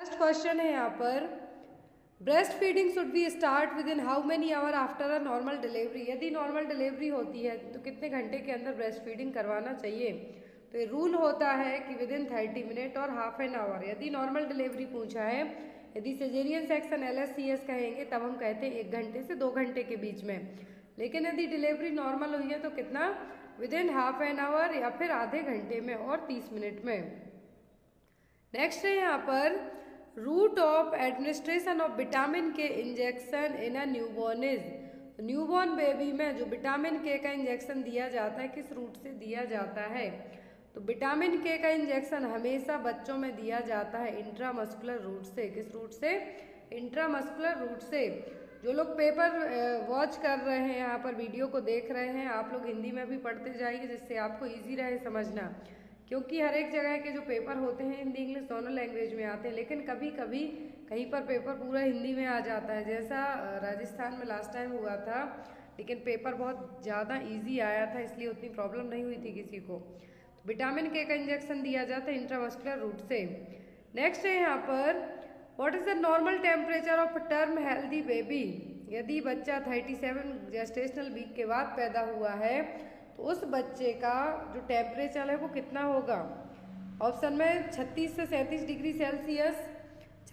First question है यहाँ पर। Breast feeding should be start within how many hour after a normal delivery यदि normal delivery होती है तो कितने घंटे के अंदर ब्रेस्ट फीडिंग करवाना चाहिए? तो ये रूल होता है कि विद इन थर्टी मिनट और हाफ़ एन आवर यदि नॉर्मल डिलीवरी पूछा है, यदि caesarean section L S C S कहेंगे, तब हम कहते हैं एक घंटे से दो घंटे के बीच में। लेकिन यदि डिलीवरी नॉर्मल हुई है तो कितना? Within half an hour या फिर आधे घंटे में और तीस मिनट में। नेक्स्ट है यहाँ पर route of administration of vitamin K injection in a newborn is newborn baby में जो विटामिन के का इंजेक्शन दिया जाता है, किस रूट से दिया जाता है? तो विटामिन के का इंजेक्शन हमेशा बच्चों में दिया जाता है इंट्रामस्कुलर रूट से। किस रूट से? इंट्रामस्कुलर रूट से। जो लोग पेपर वॉच कर रहे हैं, यहाँ पर वीडियो को देख रहे हैं, आप लोग हिंदी में भी पढ़ते जाइए, जिससे आपको ईजी रहे समझना। क्योंकि हर एक जगह के जो पेपर होते हैं, हिंदी, इंग्लिश दोनों लैंग्वेज में आते हैं, लेकिन कभी कभी कहीं पर पेपर पूरा हिंदी में आ जाता है। जैसा राजस्थान में लास्ट टाइम हुआ था, लेकिन पेपर बहुत ज़्यादा ईजी आया था, इसलिए उतनी प्रॉब्लम नहीं हुई थी किसी को। विटामिन के का इंजेक्शन दिया जाता है इंट्रामस्कुलर रूट से। नेक्स्ट है यहाँ पर what is the normal temperature of term healthy baby यदि बच्चा 37 जेस्टेशनल वीक के बाद पैदा हुआ है उस बच्चे का जो टेम्परेचर है वो कितना होगा? ऑप्शन में 36 से 37 डिग्री सेल्सियस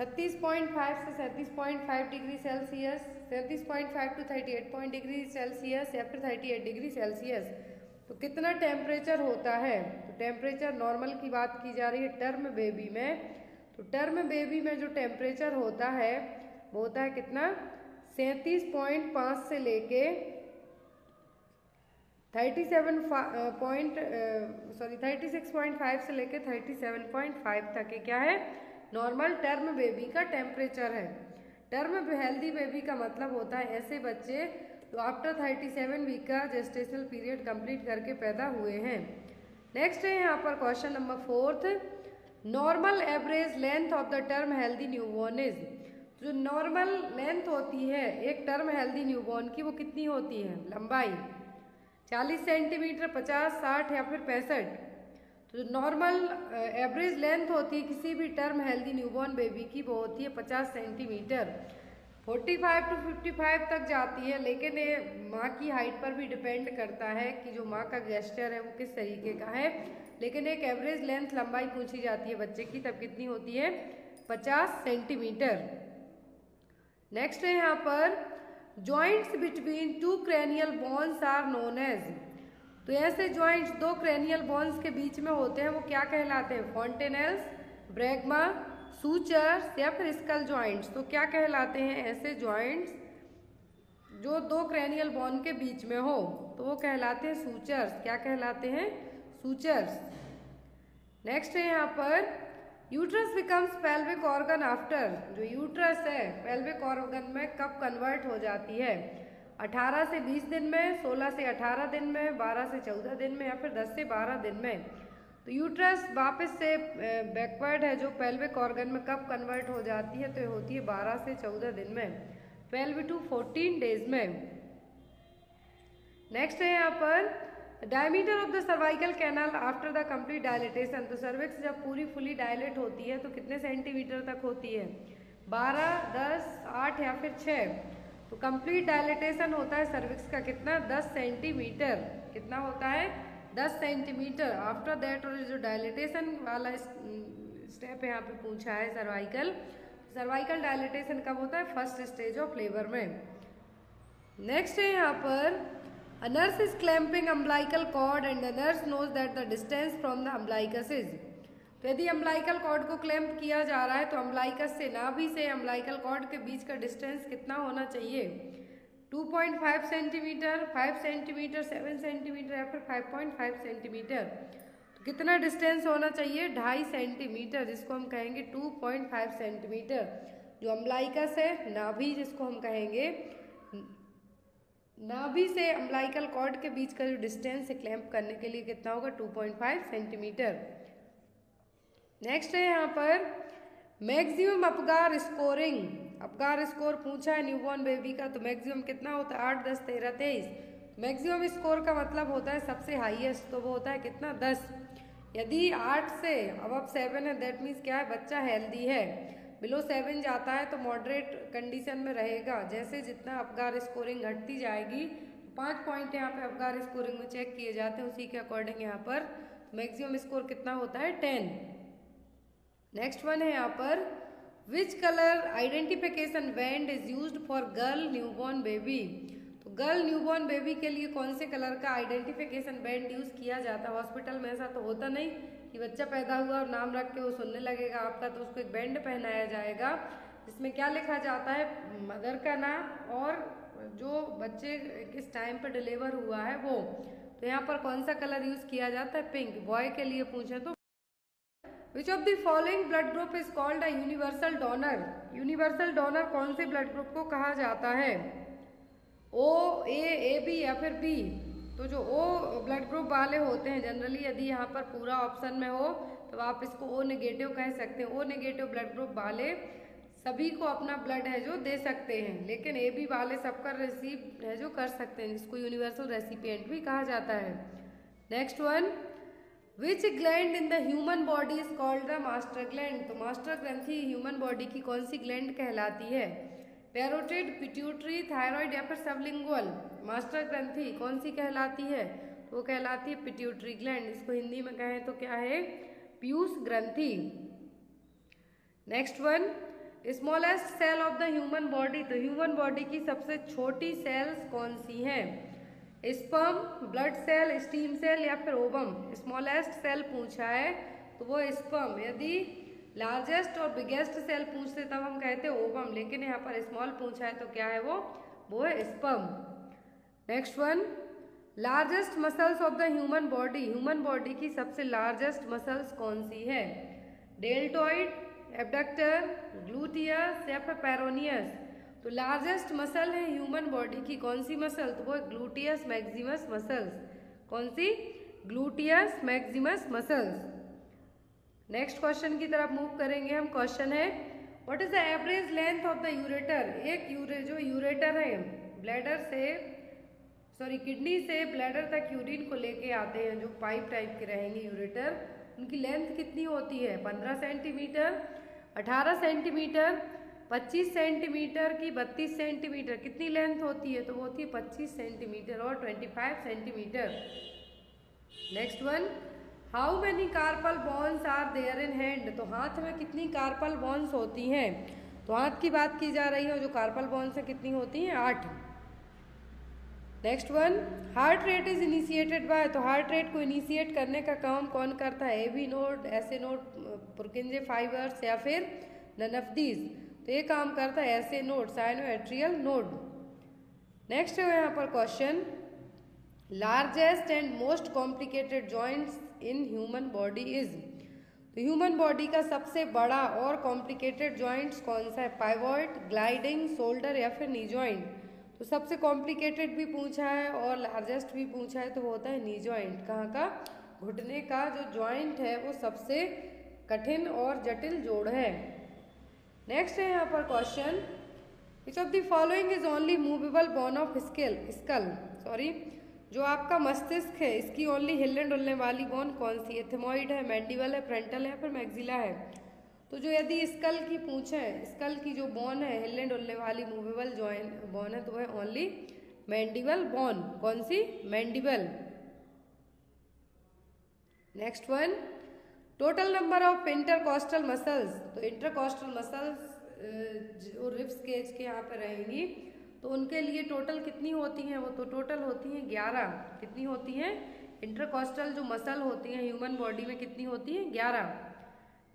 36.5 से 37.5 degree Celsius 37.5 to 38 degree Celsius या फिर 38 डिग्री सेल्सियस। तो कितना टेम्परेचर होता है? तो टेम्परेचर नॉर्मल की बात की जा रही है टर्म बेबी में। तो टर्म बेबी में जो टेम्परेचर होता है, वो होता है कितना? सैंतीस पॉइंट पाँच से लेके thirty seven point sorry thirty six point five से लेकर थर्टी सेवन पॉइंट फाइव तक ये क्या है? नॉर्मल टर्म बेबी का टेम्परेचर है। टर्म हेल्दी बेबी का मतलब होता है ऐसे बच्चे जो आफ्टर थर्टी सेवन वीक का जेस्टेशनल पीरियड कंप्लीट करके पैदा हुए हैं। नेक्स्ट है यहाँ पर question number fourth normal average length of the term healthy newborn is जो नॉर्मल लेंथ होती है, एक टर्म हेल्दी न्यूबॉर्न की वो कितनी होती है? लंबाई। 40 सेंटीमीटर 50 60 या फिर पैंसठ। तो नॉर्मल एवरेज लेंथ होती है, किसी भी टर्म हेल्दी न्यूबॉर्न बेबी की, वो होती है 50 सेंटीमीटर। 45 टू 55 तक जाती है, लेकिन ये माँ की हाइट पर भी डिपेंड करता है कि जो माँ का गेस्टर है, वो किस तरीके का है। लेकिन एक एवरेज लेंथ लंबाई पूछी जाती है बच्चे की, तब कितनी होती है? 50 सेंटीमीटर। नेक्स्ट है यहाँ पर joints between two cranial bones are known as तो ऐसे जॉइंट्स दो क्रेनियल बोन्स के बीच में होते हैं, वो क्या कहलाते हैं? फॉन्टेनल्स ब्रेगमा सूचर्स या फिर स्कल जॉइंट्स तो क्या कहलाते हैं ऐसे जॉइंट्स जो दो क्रेनियल बोन के बीच में हो? तो वो कहलाते हैं सूचर्स क्या कहलाते हैं? सूचर्स नेक्स्ट है यहाँ पर uterus becomes pelvic organ after जो यूट्रस है पेल्विक ऑर्गन में कब कन्वर्ट हो जाती है? 18 से 20 दिन में 16 से 18 दिन में 12 से 14 दिन में या फिर 10 से 12 दिन में? तो यूट्रस वापस से बैकवर्ड है जो पेल्विक ऑर्गन में कब कन्वर्ट हो जाती है? तो होती है 12 से 14 दिन में। 12 टू 14 डेज़ में। नेक्स्ट है यहाँ पर। Diameter of the cervical canal after the complete dilatation तो सर्विक्स जब पूरी फुली डायलेट होती है तो कितने सेंटीमीटर तक होती है? बारह, दस, आठ या फिर छः तो कंप्लीट डायलिटेशन होता है सर्विक्स का कितना? दस सेंटीमीटर कितना होता है? दस सेंटीमीटर आफ्टर दैट और जो डायलिटेशन वाला स्टेप यहाँ पे पूछा है सर्वाइकल सर्वाइकल डायलिटेशन कब होता है? फ़र्स्ट स्टेज ऑफ़ लेबर में. नेक्स्ट है यहाँ पर A nurse is clamping umbilical cord and the nurse knows that the distance from the umbilicus is. यदि अम्बलाइकल कॉर्ड को क्लैम्प किया जा रहा है तो अम्बलाइकस से नाभि से अम्बलाइकल कॉर्ड के बीच का डिस्टेंस कितना होना चाहिए? 2.5 सेंटीमीटर 5 सेंटीमीटर 7 सेंटीमीटर या फिर 5.5 सेंटीमीटर तो कितना डिस्टेंस होना चाहिए? ढाई सेंटीमीटर जिसको हम कहेंगे 2.5 सेंटीमीटर जो अम्बलाइकस है नाभि जिसको हम कहेंगे नाभि से अम्बलाइकल कॉर्ड के बीच का जो डिस्टेंस है क्लैंप करने के लिए कितना होगा? 2.5 सेंटीमीटर। नेक्स्ट है यहाँ पर, maximum Apgar scoring. Apgar score पूछा है न्यूबॉर्न बेबी का तो मैक्सिमम कितना होता है? आठ, दस, तेरह, तेईस। मैक्सिमम स्कोर का मतलब होता है सबसे हाईएस्ट तो वो होता है कितना? दस। यदि आठ से अब अब सेवन है दैट मीन्स क्या है? बच्चा हेल्दी है। बिलो सेवन जाता है तो मॉडरेट कंडीशन में रहेगा। जैसे जितना अफगार स्कोरिंग घटती जाएगी, पाँच पॉइंट यहाँ पे अफगार स्कोरिंग में चेक किए जाते हैं, उसी के अकॉर्डिंग यहाँ पर मैक्सिमम स्कोर कितना होता है? टेन। नेक्स्ट वन है यहाँ पर which colour identification band is use for girl newborn baby तो गर्ल न्यूबॉर्न बेबी के लिए कौन से कलर का आइडेंटिफिकेशन बैंड यूज़ किया जाता है? हॉस्पिटल में ऐसा तो होता नहीं। कि बच्चा पैदा हुआ और नाम रख के वो सुनने लगेगा। आपका तो उसको एक बैंड पहनाया जाएगा, जिसमें क्या लिखा जाता है? मदर का नाम और जो बच्चे किस टाइम पर डिलीवर हुआ है वो। तो यहाँ पर कौन सा कलर यूज़ किया जाता है? पिंक बॉय के लिए पूछे तो। Which of the following blood group is called a universal donor universal donor कौन से ब्लड ग्रुप को कहा जाता है? ओ ए ए बी या फिर बी तो जो ओ ब्लड ग्रुप वाले होते हैं जनरली यदि यहाँ पर पूरा ऑप्शन में हो तो आप इसको ओ नेगेटिव कह सकते हैं। ओ नेगेटिव ब्लड ग्रुप वाले सभी को अपना ब्लड है जो दे सकते हैं, लेकिन ए बी वाले सबका रिसीव है जो कर सकते हैं, जिसको यूनिवर्सल रेसिपियंट भी कहा जाता है। Next one which gland in the human body is called the master gland तो मास्टर ग्रंथि ह्यूमन बॉडी की कौन सी ग्लैंड कहलाती है? पेरोटिड पिट्यूटरी थायराइड या फिर सबलिंगुअल। मास्टर ग्रंथि, कौन सी कहलाती है? तो वो कहलाती है पिट्यूटरी ग्लैंड। इसको हिंदी में कहें तो क्या है? पीयूष ग्रंथि। Next one, smallest cell of the human body. तो ह्यूमन बॉडी की सबसे छोटी सेल्स कौन सी हैं? Sperm, blood cell, stem cell या फिर ओबम। स्मॉलेस्ट सेल पूछा है तो वो स्पर्म। यदि लार्जेस्ट और बिगेस्ट सेल पूछते तब हम कहते हैं ओबम लेकिन यहाँ पर स्मॉल पूछा है तो क्या है वो? वो है sperm next one largest muscles of the human body human body की सबसे लार्जेस्ट मसल्स कौन सी है? डेल्टोइड एबडक्टर ग्लूटियस या फिर तो लार्जेस्ट मसल है ह्यूमन बॉडी की. कौन सी मसल तो वो है ग्लूटियस मैक्सिमस मसल्स कौन सी? Gluteus maximus muscles next question की तरफ़ मूव करेंगे हम. क्वेश्चन है what is the average length of the ureter एक यूरे जो यूरेटर है ब्लैडर से सॉरी किडनी से ब्लैडर तक यूरिन को लेके आते हैं, जो पाइप टाइप के रहेंगे यूरेटर उनकी लेंथ कितनी होती है? पंद्रह सेंटीमीटर अठारह सेंटीमीटर 25 सेंटीमीटर की 32 सेंटीमीटर कितनी लेंथ होती है? तो वो होती है 25 सेंटीमीटर और 25 centimetre next one how many carpal bones are there in hand? तो हाथ में कितनी कार्पल बॉन्स होती हैं? तो हाथ की बात की जा रही है, जो कार्पल बॉन्स है, कितनी होती हैं? आठ। Next one, heart rate is initiated by तो हार्ट रेट को इनिशिएट करने का काम कौन करता है? A B node S A node Purkinje fibres या फिर नन ऑफ़ दीज तो ये काम करता है S A node sino atrial node next है यहाँ पर question largest and most complicated joints in human body is तो ह्यूमन बॉडी का सबसे बड़ा और कॉम्प्लिकेटेड जॉइंट्स कौन सा है? पाइवॉइड ग्लाइडिंग शोल्डर या फिर नी जॉइंट तो सबसे कॉम्प्लिकेटेड भी पूछा है और लार्जेस्ट भी पूछा है तो होता है नी जॉइंट कहाँ का? घुटने का जो जॉइंट है वो सबसे कठिन और जटिल जोड़ है। नेक्स्ट है यहाँ पर question which of the following is only movable bone of scale skull sorry जो आपका मस्तिष्क है, इसकी ओनली हिलने डुलने वाली बोन कौन सी है? थिमोइड है मैंडिवल है फ्रंटल है फिर मैग्जिला है? तो जो यदि स्कल की पूछे स्कल की जो बोन है, हिलने डुलने वाली मूवेबल जॉइन बोन है तो वह ओनली मैंडिवल बोन कौन सी? Mandible next one total number of intercostal muscles तो इंटरकोस्टल मसल्स जो रिप्स केज के यहाँ पर रहेंगी। तो उनके लिए टोटल कितनी होती हैं? वो तो टोटल होती हैं ग्यारह। कितनी होती हैं? इंटरकोस्टल जो मसल होती हैं ह्यूमन बॉडी में कितनी होती हैं? ग्यारह।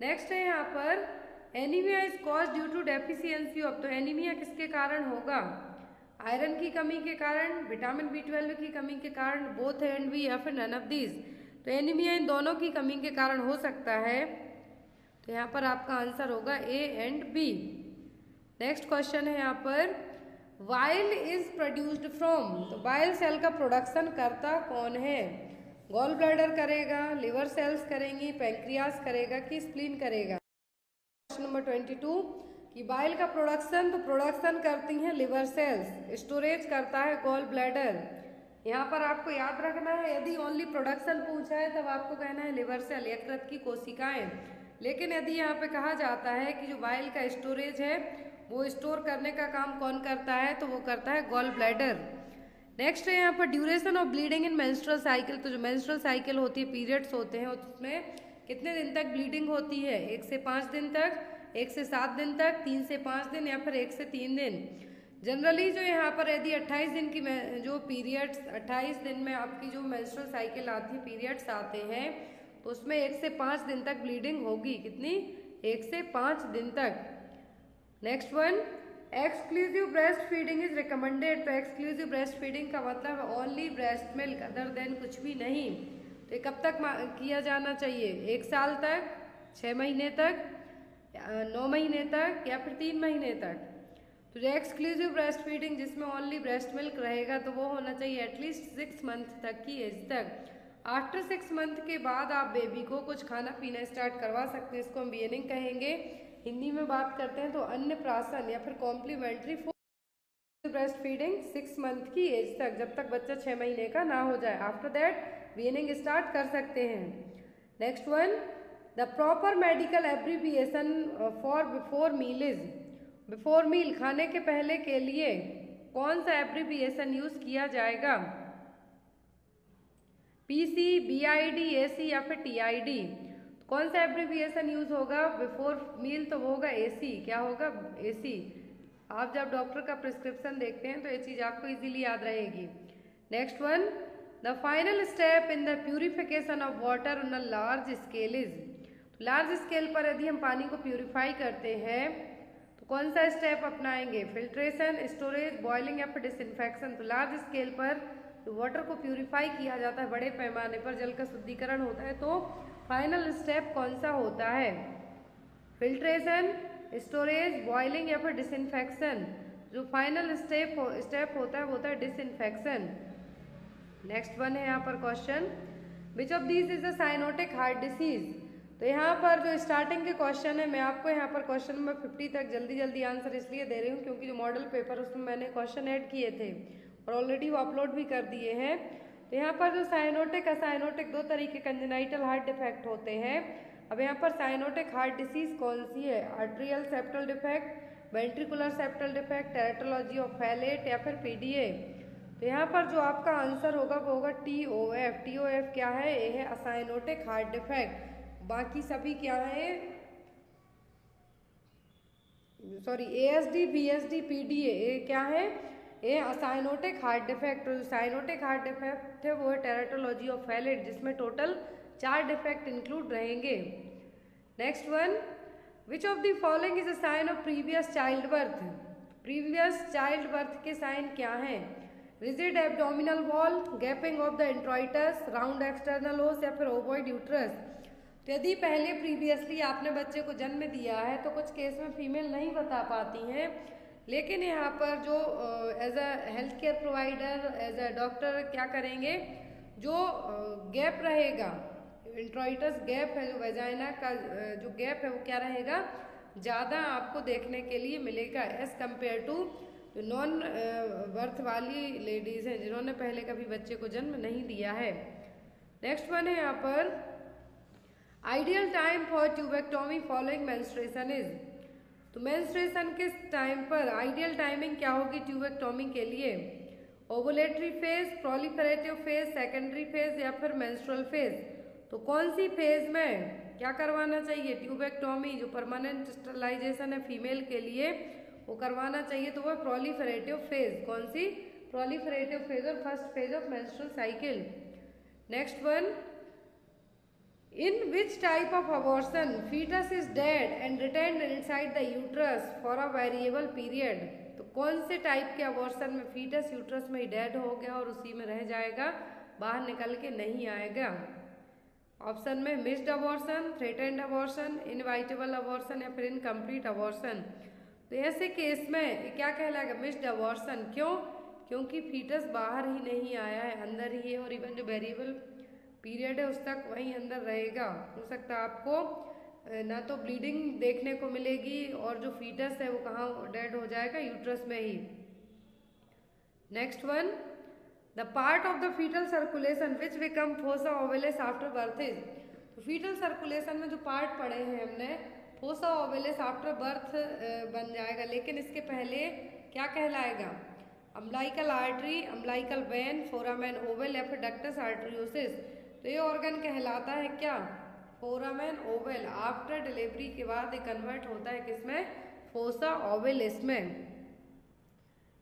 नेक्स्ट है यहाँ पर anaemia is cause due to deficiency of तो एनीमिया किसके कारण होगा? आयरन की कमी के कारण विटामिन बी ट्वेल्व की कमी के कारण बोथ एंड वी या फिर नन ऑफ़ दीज तो एनीमिया इन दोनों की कमी के कारण हो सकता है। तो यहाँ पर आपका आंसर होगा A and B next question है यहाँ पर वाइल इज़ प्रोड्यूस्ड फ्रॉम तो वाइल सेल का प्रोडक्शन करता कौन है? गॉल ब्लैडर करेगा लिवर सेल्स करेंगी पैंक्रियास करेगा, कि स्प्लीन करेगा? क्वेश्चन नंबर ट्वेंटी टू कि बाइल का प्रोडक्शन तो प्रोडक्शन करती हैं लिवर सेल्स स्टोरेज करता है गॉल ब्लैडर यहाँ पर आपको याद रखना है, यदि ओनली प्रोडक्शन पूछा है, तब आपको कहना है लिवर सेल यकृत की कोशिकाएँ। लेकिन यदि यहाँ पे कहा जाता है कि जो बाइल का स्टोरेज है वो स्टोर करने का काम कौन करता है? तो वो करता है गॉल ब्लैडर नेक्स्ट है यहाँ पर duration of bleeding in menstrual cycle तो जो मेंस्ट्रुअल साइकिल होती है पीरियड्स होते हैं, उसमें कितने दिन तक ब्लीडिंग होती है? एक से पाँच दिन तक, एक से सात दिन तक, तीन से पाँच दिन या फिर एक से तीन दिन? जनरली जो यहाँ पर यदि 28 दिन की जो पीरियड्स 28 दिन में आपकी जो मेंस्ट्रुअल साइकिल आती है पीरियड्स आते हैं तो उसमें एक से पाँच दिन तक ब्लीडिंग होगी। कितनी? एक से पाँच दिन तक। Next one exclusive breast feeding is recommended तो एक्सक्लूसिव ब्रेस्ट फीडिंग का मतलब only breast milk other than कुछ भी नहीं। तो कब तक किया जाना चाहिए? एक साल तक छः महीने तक नौ महीने तक, या फिर तीन महीने तक? तो जो एक्सक्लूसिव ब्रेस्ट फीडिंग जिसमें ओनली ब्रेस्ट मिल्क रहेगा तो वो होना चाहिए एटलीस्ट सिक्स मंथ तक की एज तक। आफ्टर सिक्स मंथ के बाद आप बेबी को कुछ खाना पीना स्टार्ट करवा सकते हैं, इसको हम बियनिंग कहेंगे। हिंदी में बात करते हैं तो अन्य प्राशन या फिर complementary breast feeding six month की एज तक, जब तक बच्चा छः महीने का ना हो जाए। आफ्टर दैट बियनिंग स्टार्ट कर सकते हैं। Next one the proper medical abbreviation for before meal is before meal खाने के पहले के लिए कौन सा एब्रीविएशन यूज़ किया जाएगा? पीसी बीआईडी एसी या फिर टीआईडी कौन सा एब्रीविएशन यूज़ होगा? बिफोर मील तो वो होगा एसी क्या होगा? एसी आप जब डॉक्टर का प्रिस्क्रिप्शन देखते हैं तो ये चीज़ आपको इजीली याद रहेगी। Next one the final step in the purification of water on a large scale is large scale पर यदि हम पानी को प्यूरिफाई करते हैं तो कौन सा स्टेप अपनाएँगे? फिल्ट्रेशन स्टोरेज बॉइलिंग या फिर डिसइंफेक्शन तो लार्ज स्केल पर वाटर को प्यूरिफाई किया जाता है, बड़े पैमाने पर जल का शुद्धिकरण होता है तो फाइनल स्टेप कौन सा होता है? फिल्ट्रेशन स्टोरेज बॉइलिंग या फिर डिसइंफेक्शन जो फाइनल स्टेप हो, स्टेप होता है वो होता है डिसइंफेक्शन नेक्स्ट वन है यहाँ पर question. Which of this is a cyanotic heart disease तो यहाँ पर जो स्टार्टिंग के क्वेश्चन है मैं आपको यहाँ पर क्वेश्चन नंबर फिफ्टी तक जल्दी जल्दी आंसर इसलिए दे रही हूँ क्योंकि जो मॉडल पेपर उसमें मैंने क्वेश्चन ऐड किए थे और ऑलरेडी वो अपलोड भी कर दिए हैं। तो यहाँ पर जो साइनोटिक असाइनोटिक दो तरीके कंजेनाइटल हार्ट डिफेक्ट होते हैं। अब यहाँ पर साइनोटिक हार्ट डिसीज कौन सी है? Atrial septal defect ventricular septal defect tetralogy of Fallot या फिर पीडीए तो यहाँ पर जो आपका आंसर होगा, वो होगा T O F T O F क्या है? ये है असाइनोटिक हार्ट डिफेक्ट बाकी सभी क्या है? Sorry A S D B S D P D A क्या है? ए साइनोटिक हार्ट डिफेक्ट जो साइनोटिक हार्ट डिफेक्ट है, वो है टेराटोलॉजी ऑफ़ फैलेट जिसमें टोटल चार डिफेक्ट इंक्लूड रहेंगे। Next one which of the following is a sign of previous child birth previous child birth के साइन क्या हैं? Rigid abdominal wall gaping of the introitus round external os या फिर ovoid uterus तो यदि पहले previously आपने बच्चे को जन्म दिया है तो कुछ केस में फीमेल नहीं बता पाती हैं। लेकिन यहाँ पर जो as a health care provider as a doctor क्या करेंगे? जो गैप रहेगा इंट्रोइटस गैप है, जो वेजाइना का जो गैप है, वो क्या रहेगा? ज़्यादा आपको देखने के लिए मिलेगा as compare to non birth वाली लेडीज़ हैं, जिन्होंने पहले कभी बच्चे को जन्म नहीं दिया है। नेक्स्ट वन है यहाँ पर ideal time for tubectomy following menstruation is तो मेंस्ट्रुएशन के टाइम पर आइडियल टाइमिंग क्या होगी ट्यूबेक्टोमी के लिए? Ovulatory phase proliferative phase secondary phase या फिर मेंस्ट्रुअल फ़ेज़ तो कौन सी फ़ेज़ में क्या करवाना चाहिए ट्यूबेक्टोमी जो परमानेंट स्टरलाइजेशन है फीमेल के लिए, वो करवाना चाहिए तो वह प्रोलिफरेटिव फ़ेज़ कौन सी? प्रोलिफरेटिव फ़ेज़ और first phase of menstrual cycle next one In which type of abortion? Fetus is dead and retained inside the uterus for a variable period? तो कौन से टाइप के अबॉर्शन में फीटस यूट्रस में dead हो गया और उसी में रह जाएगा? बाहर निकल के नहीं आएगा। ऑप्शन में missed abortion threatened abortion inevitable abortion या फिर इनकम्प्लीट अबॉर्शन तो ऐसे केस में क्या कहलाएगा? मिस्ड अबॉर्शन क्यों? क्योंकि फीटस बाहर ही नहीं आया है, अंदर ही है और इवन जो वेरिएबल पीरियड है, उस तक वहीं अंदर रहेगा। हो सकता है आपको ना तो ब्लीडिंग देखने को मिलेगी और जो फीटस है वो कहाँ डेड हो जाएगा यूट्रस में ही। Next one the part of the fetal circulation which become fossa ovalis after birth is तो फीटल सर्कुलेशन में जो पार्ट पढ़े हैं हमने फोसा ओवेलिस आफ्टर बर्थ बन जाएगा। लेकिन इसके पहले क्या कहलाएगा? Umbilical artery umbilical vein foramen ovale या फिर डक्टस आर्ट्रियोसिस तो ये ऑर्गन कहलाता है क्या? फोरामैन ओवेल आफ्टर डिलीवरी के बाद ये कन्वर्ट होता है किसमें? फोसा ओवेलिस इसमें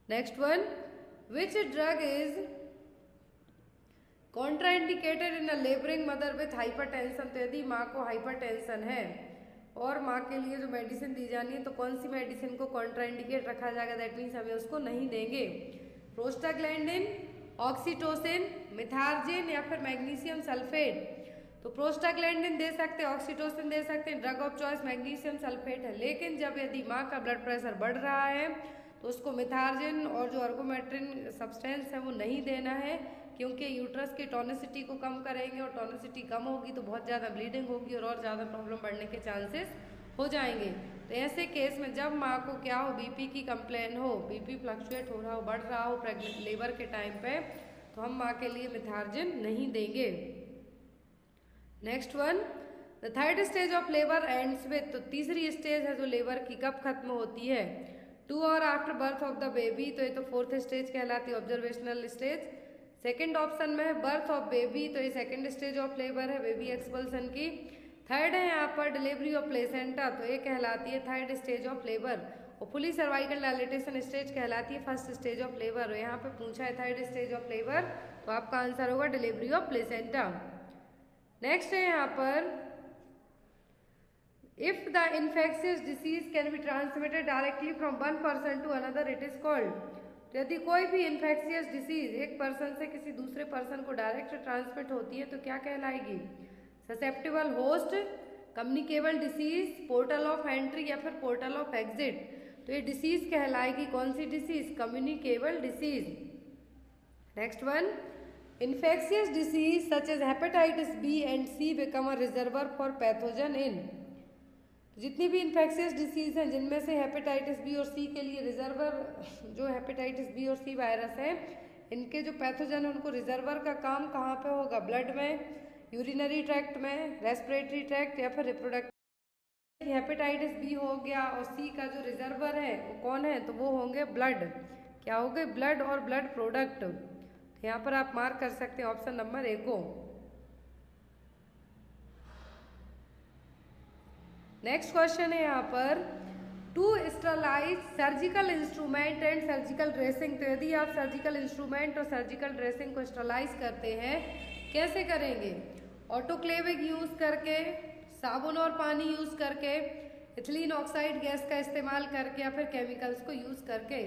next one which drug is contraindicated in a labouring mother with hyper hypertension तो यदि माँ को हाइपर हाइपरटेंशन है, और माँ के लिए जो मेडिसिन दी जानी है तो कौन सी मेडिसिन को कॉन्ट्राइंडिकेट रखा जाएगा? दैट मीन्स हमें उसको नहीं देंगे. प्रोस्टाग्लैंडिन ऑक्सीटोसिन मिथार्जिन या फिर मैग्नीशियम सल्फेट तो प्रोस्टाग्लैंडिन दे सकते हैं ऑक्सीटोसिन दे सकते हैं drug of choice magnesium sulphate है। लेकिन जब यदि माँ का ब्लड प्रेशर बढ़ रहा है तो उसको मिथार्जिन और जो अर्गोमेट्रिन सब्सटेंस है वो नहीं देना है, क्योंकि यूट्रस की टोनिसिटी को कम करेंगे और टोनिसिटी कम होगी तो बहुत ज़्यादा ब्लीडिंग होगी और और ज़्यादा प्रॉब्लम बढ़ने के चांसेस हो जाएँगे। तो ऐसे केस में जब माँ को क्या हो बीपी की कंप्लेन हो बीपी फ्लक्चुएट हो रहा हो, बढ़ रहा हो प्रेगनेंट लेबर के टाइम पे तो हम माँ के लिए मिथार्जिन नहीं देंगे। Next one the third stage of labour ends with तो तीसरी स्टेज है जो लेबर की कब खत्म होती है? टू और after birth of the baby तो ये तो फोर्थ स्टेज कहलाती है ऑब्जर्वेशनल स्टेज सेकेंड ऑप्शन में है बर्थ ऑफ़ बेबी तो ये सेकेंड स्टेज ऑफ़ लेबर है बेबी एक्सपल्सन की। थर्ड है यहाँ पर डिलीवरी ऑफ़ प्लेसेंटा तो ये कहलाती है थर्ड स्टेज ऑफ़ लेबर और फुली सर्वाइकल डायलिटेशन स्टेज कहलाती है फ़र्स्ट स्टेज ऑफ़ लेबर और यहाँ पे पूछा है थर्ड स्टेज ऑफ़ लेबर तो आपका आंसर होगा डिलीवरी ऑफ़ प्लेसेंटा नेक्स्ट है यहाँ पर if the infectious disease can be transmitted directly from one person to another it is called यदि कोई भी इन्फेक्शियस डिसीज एक पर्सन से किसी दूसरे पर्सन को डायरेक्ट ट्रांसमिट होती है तो क्या कहलाएगी? Susceptible host communicable disease portal of entry या फिर पोर्टल ऑफ़ एग्जिट तो ये डिसीज कहलाएगी, कौन सी disease communicable disease next one infectious disease such as hepatitis B and C become a reservoir for pathogen in जितनी भी इन्फेक्शियस डिसीज़ हैं, जिनमें से हेपेटाइटिस बी और सी के लिए रिजर्वर जो हेपेटाइटिस बी और सी वायरस है, इनके जो पैथोजन है, उनको रिजर्वर का काम कहाँ पे होगा? ब्लड में. यूरिनरी ट्रैक्ट में, रेस्पिरेटरी ट्रैक्ट या फिर रिप्रोडक्टिव हेपेटाइटिस बी हो गया और सी का जो रिजर्वर है, वो कौन है? तो वो होंगे ब्लड। क्या हो गए? ब्लड और ब्लड प्रोडक्ट। तो यहाँ पर आप मार्क कर सकते हैं ऑप्शन नंबर ए को। नेक्स्ट क्वेश्चन है यहाँ पर। To sterilize surgical instrument and surgical dressing. तो यदि आप सर्जिकल इंस्ट्रूमेंट और सर्जिकल ड्रेसिंग को स्टरलाइज करते हैं, कैसे करेंगे? ऑटोक्लेविक यूज़ करके, साबुन और पानी यूज़ करके इथिलीन ऑक्साइड गैस का इस्तेमाल करके या फिर केमिकल्स को यूज़ करके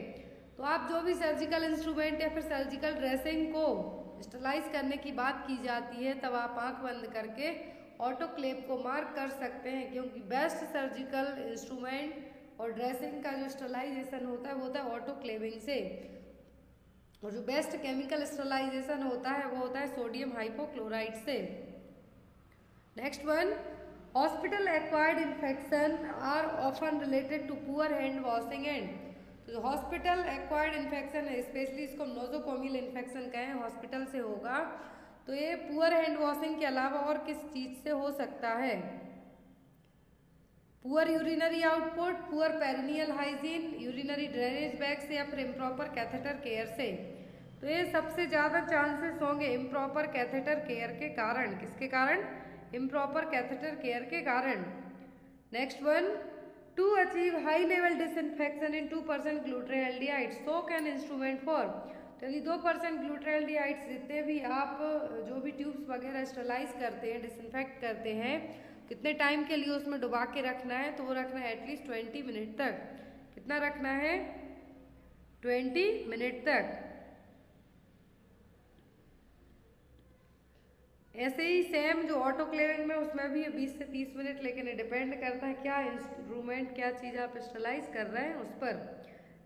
तो आप जो भी सर्जिकल इंस्ट्रूमेंट या फिर सर्जिकल ड्रेसिंग को स्टरलाइज करने की बात की जाती है, तब आप आँख बंद करके ऑटोक्लेव को मार्क कर सकते हैं, क्योंकि बेस्ट सर्जिकल इंस्ट्रूमेंट और ड्रेसिंग का जो स्टरलाइजेशन होता है, वो होता है ऑटोक्लेविंग से। और जो बेस्ट केमिकल स्टरलाइजेशन होता है, वो होता है सोडियम हाइपोक्लोराइड से। Next one hospital acquired infection are often related to poor hand washing and hospital acquired infection है स्पेशली इसको हम नोजोकोमिल इन्फेक्शन कहें हॉस्पिटल से होगा तो ये पुअर हैंड वॉशिंग के अलावा और किस चीज़ से हो सकता है? Poor urinary output poor perineal hygiene urinary drainage bag से या फिर इम्प्रॉपर कैथेटर केयर से। तो ये सबसे ज़्यादा चांसेस होंगे इम्प्रॉपर कैथेटर केयर के कारण। किसके कारण? इम्प्रॉपर कैथेटर केयर के कारण। Next one to achieve high level disinfection in two percent glutaraldehyde so can instrument for तो चलिए दो परसेंट ग्लूट्रेल जितने भी आप, जो भी ट्यूब्स वगैरह स्टरलाइज करते हैं डिसइनफेक्ट करते हैं, कितने टाइम के लिए उसमें डुबा के रखना है तो वो रखना है एटलीस्ट ट्वेंटी मिनट तक। कितना रखना है? ट्वेंटी मिनट तक। ऐसे ही सेम जो ऑटो क्लेविंग में, उसमें भी बीस से तीस मिनट लेकिन डिपेंड करता है क्या इंस्ट्रूमेंट क्या चीज़ आप स्टरलाइज कर रहे हैं उस पर।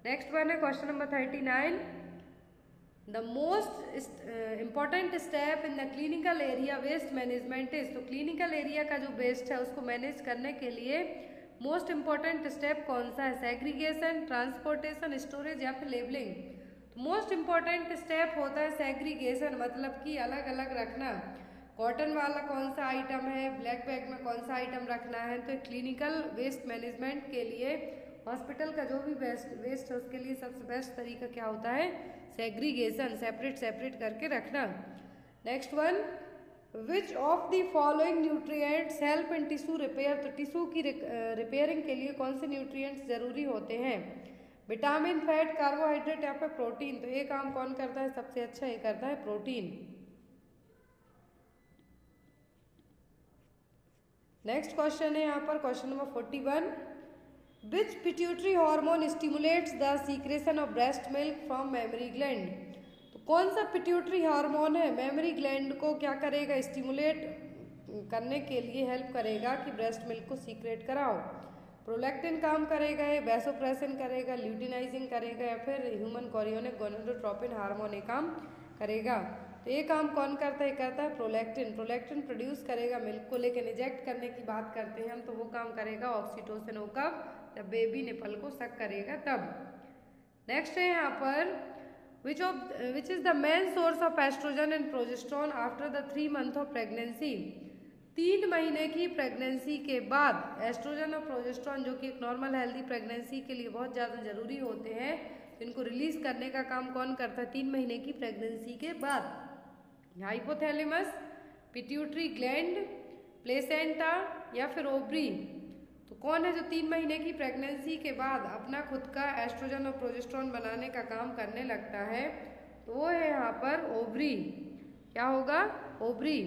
नेक्स्ट वन है question number thirty nine the most important step in the clinical area waste management is तो क्लिनिकल एरिया का जो वेस्ट है, उसको मैनेज करने के लिए मोस्ट इंपॉर्टेंट स्टेप कौन सा है? सेग्रीगेशन ट्रांसपोर्टेशन स्टोरेज या फिर लेबलिंग मोस्ट इंपॉर्टेंट स्टेप होता है सेग्रीगेशन मतलब कि अलग अलग रखना। कॉटन वाला कौन सा आइटम है? ब्लैक बैग में कौन सा आइटम रखना है? तो क्लिनिकल वेस्ट मैनेजमेंट के लिए हॉस्पिटल का जो भी वेस्ट वेस्ट है, उसके लिए सबसे बेस्ट तरीका क्या होता है? सेग्रीगेशन सेपरेट सेपरेट करके रखना। Next one which of the following nutrients help in tissue repair तो टिश्यू की रिपेयरिंग के लिए कौन से न्यूट्रिएंट्स ज़रूरी होते हैं? विटामिन फैट कार्बोहाइड्रेट या फिर प्रोटीन तो ये काम कौन करता है? सबसे अच्छा ये करता है प्रोटीन नेक्स्ट क्वेश्चन है यहाँ पर question number forty one which pituitary hormone stimulates the secretion of breast milk from mammary gland तो कौन सा पिट्यूटरी हार्मोन है मेमरी ग्लैंड को क्या करेगा स्टिमुलेट करने के लिए हेल्प करेगा कि ब्रेस्ट मिल्क को सीक्रेट कराओ? प्रोलैक्टिन काम करेगा, या बेसोप्रेसिन करेगा ल्यूटिनाइजिंग करेगा या फिर ह्यूमन कोरियोनिक गोनेडोट्रोपिन हार्मोन ये काम करेगा। तो ये काम कौन करता है? करता है प्रोलैक्टिन प्रोलैक्टिन प्रोड्यूस करेगा मिल्क को लेकर निजेक्ट करने की बात करते हैं हम तो वो काम करेगा ऑक्सीटोसिन होगा जब बेबी निपल को सक करेगा तब। नेक्स्ट है यहाँ पर which of which is the main source of estrogen and progesterone after the three month of pregnancy तीन महीने की प्रेगनेंसी के बाद एस्ट्रोजन और प्रोजेस्ट्रॉन जो कि एक नॉर्मल हेल्दी प्रेगनेंसी के लिए बहुत ज़्यादा ज़रूरी होते हैं, इनको रिलीज़ करने का काम कौन करता है? तीन महीने की प्रेगनेंसी के बाद। हाइपोथैलेमस पिट्यूटरी ग्लैंड प्लेसेंटा या फिर ओब्री। तो कौन है जो तीन महीने की प्रेगनेंसी के बाद अपना खुद का एस्ट्रोजन और प्रोजेस्ट्रॉन बनाने का काम करने लगता है? तो वो है यहाँ पर ओब्री। क्या होगा? ओब्री।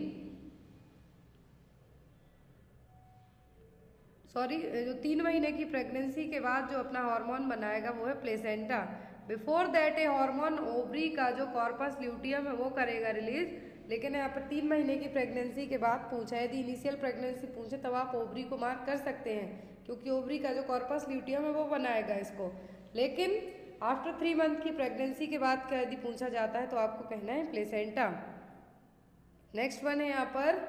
सॉरी जो तीन महीने की प्रेगनेंसी के बाद जो अपना हार्मोन बनाएगा वो है placenta before that a hormone ovary का जो कॉर्पस ल्यूटियम है, वो करेगा रिलीज़ लेकिन यहाँ पर तीन महीने की प्रेगनेंसी के बाद पूछा यदि इनिशियल प्रेगनेंसी पूछे, तब आप ओवरी को मार्क कर सकते हैं, क्योंकि ओवरी का जो कॉर्पस ल्यूटियम है, वो बनाएगा इसको। लेकिन आफ्टर थ्री मंथ की प्रेगनेंसी के बाद का यदि पूछा जाता है तो आपको कहना है प्लेसेंटा नेक्स्ट वन है यहाँ पर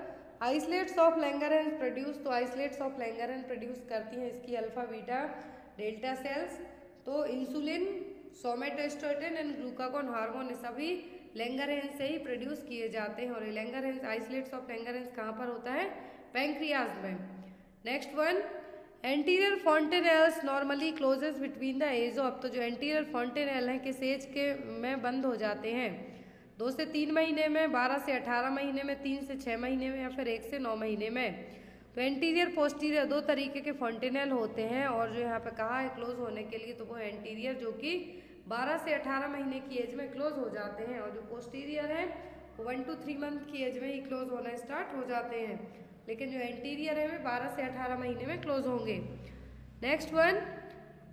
आइसलेट्स ऑफ़ लैंगरहेंस प्रोड्यूस तो आइसलेट्स ऑफ़ लैंगरहेंस प्रोड्यूस करती हैं इसकी अल्फ़ा बीटा डेल्टा सेल्स तो insulin somatostatin and glucagon hormone सभी लैंगरहेंस से ही प्रोड्यूस किए जाते हैं। और ये लैंगरहेंस आइसलेट्स ऑफ़ लैंगरहेंस कहाँ पर होता है? पैंक्रियाज में। Next one anterior fontanelles normally closes between the age of तो जो एंटीरियर फॉन्टेनेल हैं, किस एज के में बंद हो जाते हैं? दो से तीन महीने में, बारह से अठारह महीने में, तीन से छः महीने में, या फिर एक से नौ महीने में। तो एंटीरियर पोस्टीरियर दो तरीके के फॉन्टेनल होते हैं, और जो यहाँ पे कहा है क्लोज होने के लिए तो वो एंटीरियर जो कि 12 से 18 महीने की एज में क्लोज हो जाते हैं और जो पोस्टीरियर है वन टू थ्री मंथ की एज में ही क्लोज होना स्टार्ट हो जाते हैं। लेकिन जो एंटीरियर है, वे बारह से अठारह महीने में क्लोज होंगे। Next one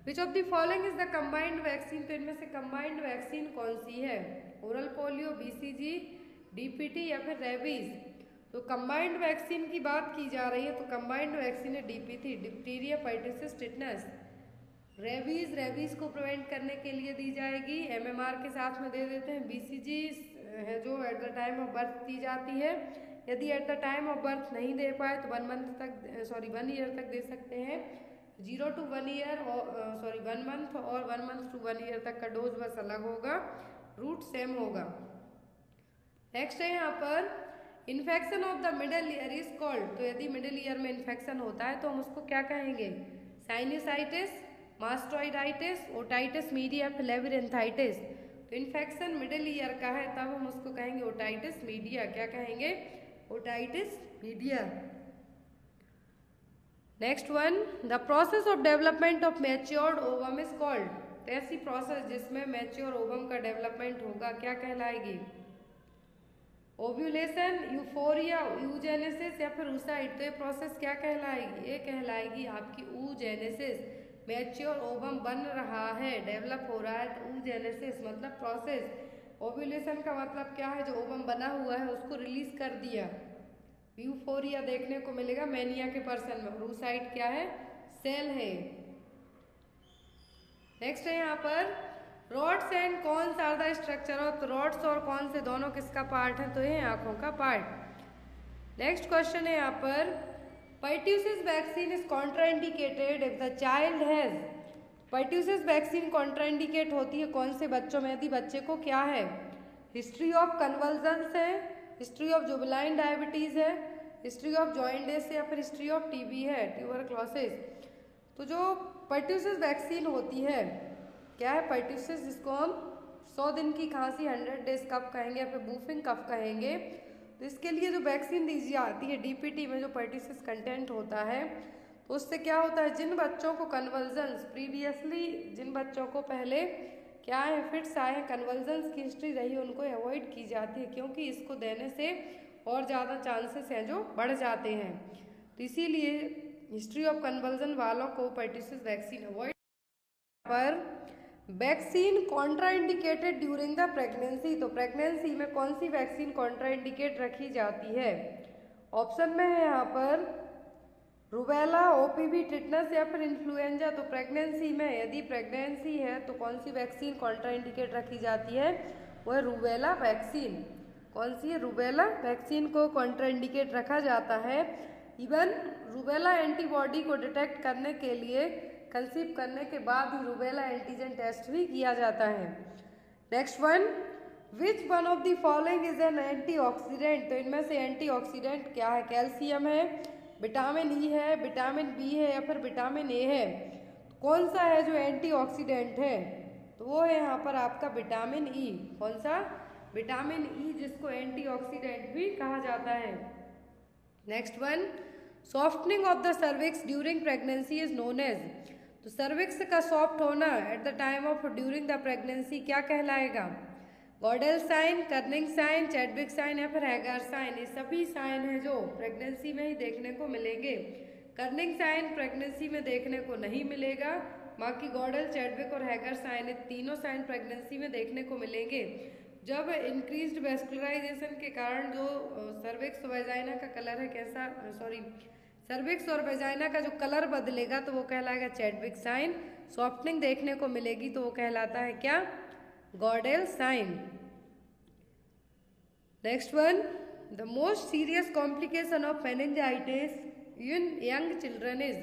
which of the following is the combined vaccine तो इनमें से कंबाइंड वैक्सीन कौन सी है? ओरल पोलियो बीसीजी डीपीटी या फिर रेबीज तो कंबाइंड वैक्सीन की बात की जा रही है तो कंबाइंड वैक्सीन है DPT diphtheria pertussis tetanus rabies rabies को प्रिवेंट करने के लिए दी जाएगी। एमएमआर के साथ में दे देते हैं। बीसीजी है जो at the time of birth दी जाती है। यदि at the time of birth नहीं दे पाए तो वन मंथ तक सॉरी वन ईयर तक दे सकते हैं। Zero to one year sorry one month और one month to one year तक का डोज बस अलग होगा। रूट सेम होगा। नेक्स्ट है यहाँ पर infection of the middle ear is called तो यदि मिडल ईयर में इन्फेक्शन होता है तो हम उसको क्या कहेंगे? Sinusitis mastoiditis otitis media labyrinthitis तो इन्फेक्शन मिडिल ईयर का है, तब हम उसको कहेंगे ओटाइटिस मीडिया क्या कहेंगे? Otitis media next one the process of development of matured ovum is called ऐसी प्रोसेस जिसमें मैच्योर ओवम का डेवलपमेंट होगा, क्या कहलाएगी? ओव्यूलेशन यूफोरिया यूजेनेसिस या फिर ऊसाइड तो ये प्रोसेस क्या कहलाएगी? ये कहलाएगी आपकी ऊजेनेसिस मैच्योर ओवम बन रहा है डेवलप हो रहा है तो ऊजेनेसिस मतलब प्रोसेस ओव्यूलेशन का मतलब क्या है? जो ओवम बना हुआ है, उसको रिलीज़ कर दिया. यूफोरिया देखने को मिलेगा मैनिया के पर्सन में. और ऊसाइड क्या है? सेल है. नेक्स्ट है यहाँ पर. Rods and cones are the structure of rods और कौन से दोनों किसका पार्ट है? तो ये आँखों का पार्ट नेक्स्ट क्वेश्चन है यहाँ पर. Pertussis vaccine is contraindicated if the child has pertussis vaccine contraindicate होती है कौन से बच्चों में? यदि बच्चे को क्या है? हिस्ट्री ऑफ़ कन्वर्जन्स है हिस्ट्री ऑफ़ जुबिलाइन डायबिटीज़ है हिस्ट्री ऑफ़ जॉइंडेस या फिर हिस्ट्री ऑफ़ टीबी है ट्यूबरक्लोसिस तो जो पर्ट्यूसिस वैक्सीन होती है, क्या है पर्ट्यूसिस जिसको हम सौ दिन की खांसी हंड्रेड डेज़ कफ कहेंगे या फिर बूफिंग कफ कहेंगे? तो इसके लिए जो वैक्सीन दी जाती है डीपीटी में जो पर्टिसिस कंटेंट होता है तो उससे क्या होता है, जिन बच्चों को कन्वर्जन्स प्रीवियसली जिन बच्चों को पहले क्या है फिट्स आए हैं कन्वर्जन्स की हिस्ट्री रही उनको अवॉइड की जाती है, क्योंकि इसको देने से और ज़्यादा चांसेस हैं जो बढ़ जाते हैं। तो इसीलिए हिस्ट्री ऑफ़ कन्वर्जन वालों को पर्टिसिस वैक्सीन अवॉइड पर vaccine contraindicated during the pregnancy तो प्रेगनेंसी में कौन सी वैक्सीन कॉन्ट्राइंडिकेट रखी जाती है? ऑप्शन में है यहाँ पर रुबेला ओपीवी टिटनस या फिर इन्फ्लुएंजा तो प्रेगनेंसी में यदि प्रेगनेंसी है तो कौन सी वैक्सीन कॉन्ट्राइंडिकेट रखी जाती है? वह रूबेला वैक्सीन। कौन सी है? रूबेला वैक्सीन को कॉन्ट्राइंडिकेट रखा जाता है। इवन रूबेला एंटीबॉडी को डिटेक्ट करने के लिए कंसीव करने के बाद ही रूबेला एंटीजन टेस्ट भी किया जाता है। Next one which one of the following is an antioxidant तो इनमें से एंटीऑक्सीडेंट क्या है? कैल्शियम है विटामिन ई e है विटामिन बी है या फिर विटामिन ए है? कौन सा है जो एंटीऑक्सीडेंट है? तो वो है यहाँ पर आपका विटामिन ई e. कौन सा? विटामिन ई e जिसको एंटीऑक्सीडेंट भी कहा जाता है। Next one softening of the cervix during pregnancy is known as तो सर्विक्स का सॉफ्ट होना at the time of during the pregnancy क्या कहलाएगा? Goodell sign Kernig sign Chadwick sign या फिर हैगर साइन ये सभी साइन है जो प्रेगनेंसी में ही देखने को मिलेंगे। कर्निंग साइन प्रेगनेंसी में देखने को नहीं मिलेगा। बाकी गॉडल चैडविक और हैगर साइन ये तीनों साइन प्रेगनेंसी में देखने को मिलेंगे। जब इंक्रीज्ड वेस्कुलराइजेशन के कारण जो सर्विक्स वेजाइना का कलर है, कैसा सॉरी सर्विक्स और वेजाइना का जो कलर बदलेगा तो वो कहलाएगा चैडविक साइन सॉफ्टनिंग देखने को मिलेगी तो वो कहलाता है क्या? Goodell sign next one the most serious complication of meningitis in young children is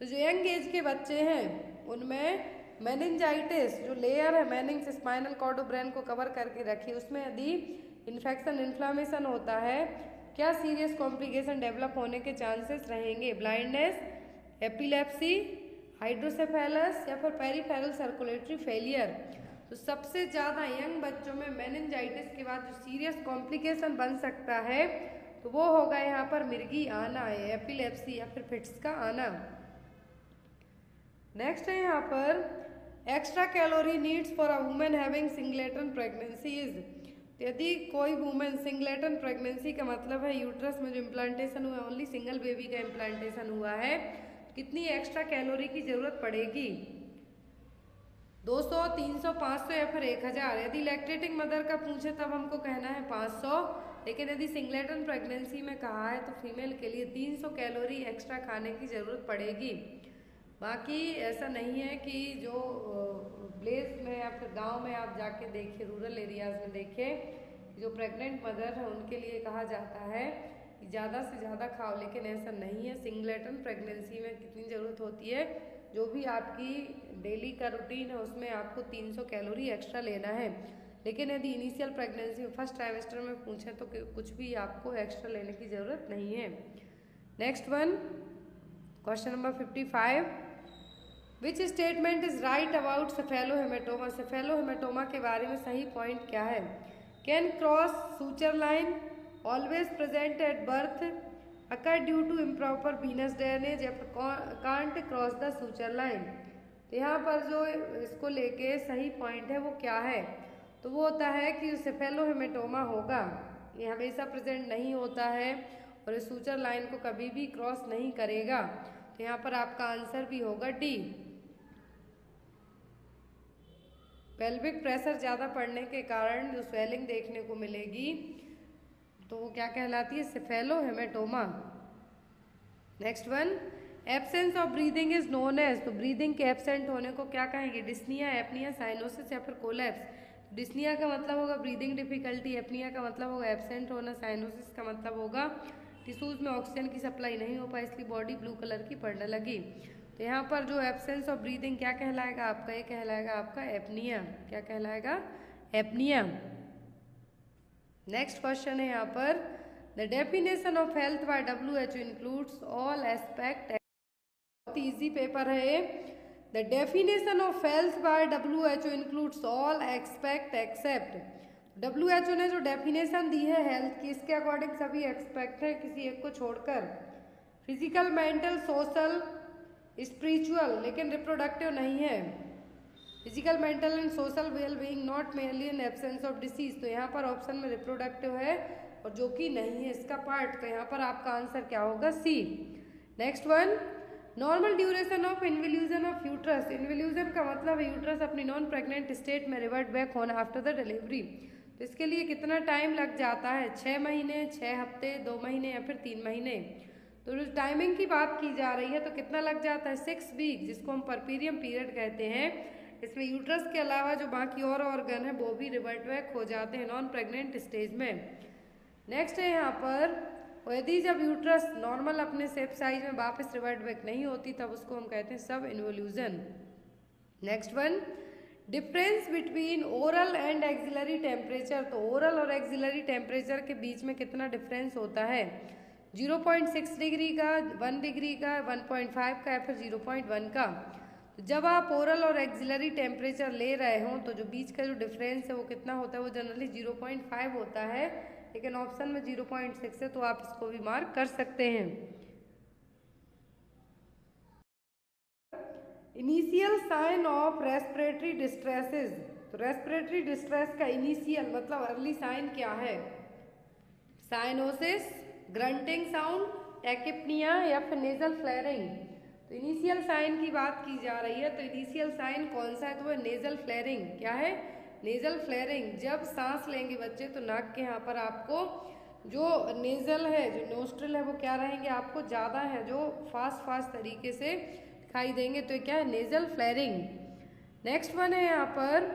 तो जो यंग एज के बच्चे हैं, उनमें मेनिंजाइटिस जो लेयर है मेनिंग्स स्पाइनल कॉर्ड ब्रेन को कवर करके रखी, उसमें यदि इन्फेक्शन इन्फ्लामेशन होता है क्या सीरियस कॉम्प्लिकेशन डेवलप होने के चांसेस रहेंगे? ब्लाइंडनेस एपिलेप्सी हाइड्रोसेफेलस या फिर पेरीफेरल सर्कुलेटरी फेलियर तो सबसे ज़्यादा यंग बच्चों में मैनजाइटिस के बाद जो सीरियस कॉम्प्लिकेशन बन सकता है तो वो होगा यहाँ पर मिर्गी आना है एपिलेप्सी या फिर फिट्स का आना। नेक्स्ट है यहाँ पर extra calorie needs for a women having singleton pregnancy is यदि कोई वुमेन सिंगलेटन प्रेगनेंसी का मतलब है यूट्रस में जो इम्प्लांटेशन हुआ ओनली सिंगल बेबी का इम्प्लांटेशन हुआ है कितनी एक्स्ट्रा कैलोरी की ज़रूरत पड़ेगी? 200, 300, 500 या फिर 1000 यदि लैक्टेटिंग मदर का पूछे तब हमको कहना है 500 लेकिन यदि सिंगलेटन प्रेगनेंसी में कहा है तो फीमेल के लिए 300 कैलोरी एक्स्ट्रा खाने की ज़रूरत पड़ेगी। बाकी ऐसा नहीं है कि जो ब्लेस में या फिर गाँव में आप जाके देखिए रूरल एरियाज़ में देखें जो प्रेग्नेंट मदर है, उनके लिए कहा जाता है कि ज़्यादा से ज़्यादा खाओ। लेकिन ऐसा नहीं है। सिंगलेटन प्रेगनेंसी में कितनी ज़रूरत होती है? जो भी आपकी डेली का रूटीन है, उसमें आपको 300 कैलोरी एक्स्ट्रा लेना है। लेकिन यदि इनिशियल प्रेगनेंसी में फ़र्स्ट ट्राइमेस्टर में पूछें तो कुछ भी आपको एक्स्ट्रा लेने की ज़रूरत नहीं है। Next one question number fifty five which statement is right about cephalohematoma cephalohematoma के बारे में सही पॉइंट क्या है? Can cross suture line always present at birth occur due to improper venous drainage या can't cross the suture line तो यहाँ पर जो इसको लेके सही पॉइंट है वो क्या है? तो वो होता है कि सेफेलोहेमेटोमा होगा। ये हमेशा प्रेजेंट नहीं होता है और इस सूचर लाइन को कभी भी क्रॉस नहीं करेगा। तो यहाँ पर आपका आंसर भी होगा डी पेल्विक प्रेशर ज़्यादा पड़ने के कारण जो स्वेलिंग देखने को मिलेगी तो वो क्या कहलाती है? Cephalohematoma next one absence of breathing is known as तो ब्रीदिंग के एबसेंट होने को क्या कहेंगे? डिस्निया एपनिया साइनोसिस या फिर कोलेप्स डिस्निया का मतलब होगा ब्रीदिंग डिफिकल्टी एपनिया का मतलब होगा एबसेंट होना साइनोसिस का मतलब होगा. टिश्यूज में ऑक्सीजन की सप्लाई नहीं हो पाई, इसलिए बॉडी ब्लू कलर की पड़ने लगी. तो यहाँ पर जो एबसेंस ऑफ़ ब्रीदिंग क्या कहलाएगा? आपका ये कहलाएगा आपका एपनिया क्या कहलाएगा? एपनिया नेक्स्ट क्वेश्चन है यहाँ पर। The definition of health by W H includes all aspect बहुत ईजी पेपर है ये। The definition of health by W H O includes all expect except W H O ने जो डेफिनेशन दी है health की, इसके अकॉर्डिंग सभी एक्सपेक्ट है, किसी एक को छोड़कर। फ़िज़िकल मेंटल सोशल स्पिरिचुअल लेकिन रिप्रोडक्टिव नहीं है। Physical mental and social well being not mainly in absence of disease तो यहाँ पर ऑप्शन में रिप्रोडक्टिव है और जो कि नहीं है इसका पार्ट तो यहाँ पर आपका आंसर क्या होगा? C next one normal duration of involution of uterus involution का मतलब यूट्रस अपनी नॉन प्रेग्नेंट स्टेट में रिवर्ट बैक होना आफ्टर द डिलीवरी तो इसके लिए कितना टाइम लग जाता है? छः महीने छः हफ़्ते, दो महीने या फिर तीन महीने? तो टाइमिंग की बात की जा रही है तो कितना लग जाता है? सिक्स वीक जिसको हम परपीरियम पीरियड कहते हैं। इसमें यूट्रस के अलावा जो बाकी और ऑर्गन है, वो भी रिवर्ट बैक हो जाते हैं नॉन प्रेग्नेंट स्टेज में। नेक्स्ट है यहाँ पर, यदि जब यूट्रस नॉर्मल अपने सेप साइज़ में वापस रिवर्ट बैक नहीं होती, तब उसको हम कहते हैं subinvolution next one difference between oral and axillary temperature तो ओरल और एक्सिलरी टेम्परेचर के बीच में कितना डिफरेंस होता है? ज़ीरो पॉइंट सिक्स डिग्री का, वन डिग्री का, वन पॉइंट फाइव का या फिर ज़ीरो पॉइंट वन का। तो जब आप ओरल और एक्सिलरी टेम्परेचर ले रहे हों तो जो बीच का जो डिफरेंस है वो कितना होता है, वो जनरली ज़ीरो पॉइंट फाइव होता है, लेकिन ऑप्शन में ज़ीरो पॉइंट सिक्स है तो आप इसको भी मार्क कर सकते हैं। Initial sign of respiratory distresses. तो रेस्पिरेटरी डिस्ट्रेस का इनिशियल मतलब अर्ली साइन क्या है? साइनोसिस ग्रंटिंग साउंड टैकिपनिया या फिर नेजल फ्लेयरिंग तो इनिशियल साइन की बात की जा रही है तो इनिशियल साइन कौन सा है? तो वह नेजल फ्लेयरिंग क्या है? नेजल फ्लेयरिंग जब सांस लेंगे बच्चे तो नाक के यहाँ पर आपको जो नेजल है, जो नोस्ट्रल है, वो क्या रहेंगे? आपको ज़्यादा है, जो फास्ट फास्ट तरीके से दिखाई देंगे। तो क्या है? नेजल फ्लेयरिंग नेक्स्ट वन है यहाँ पर।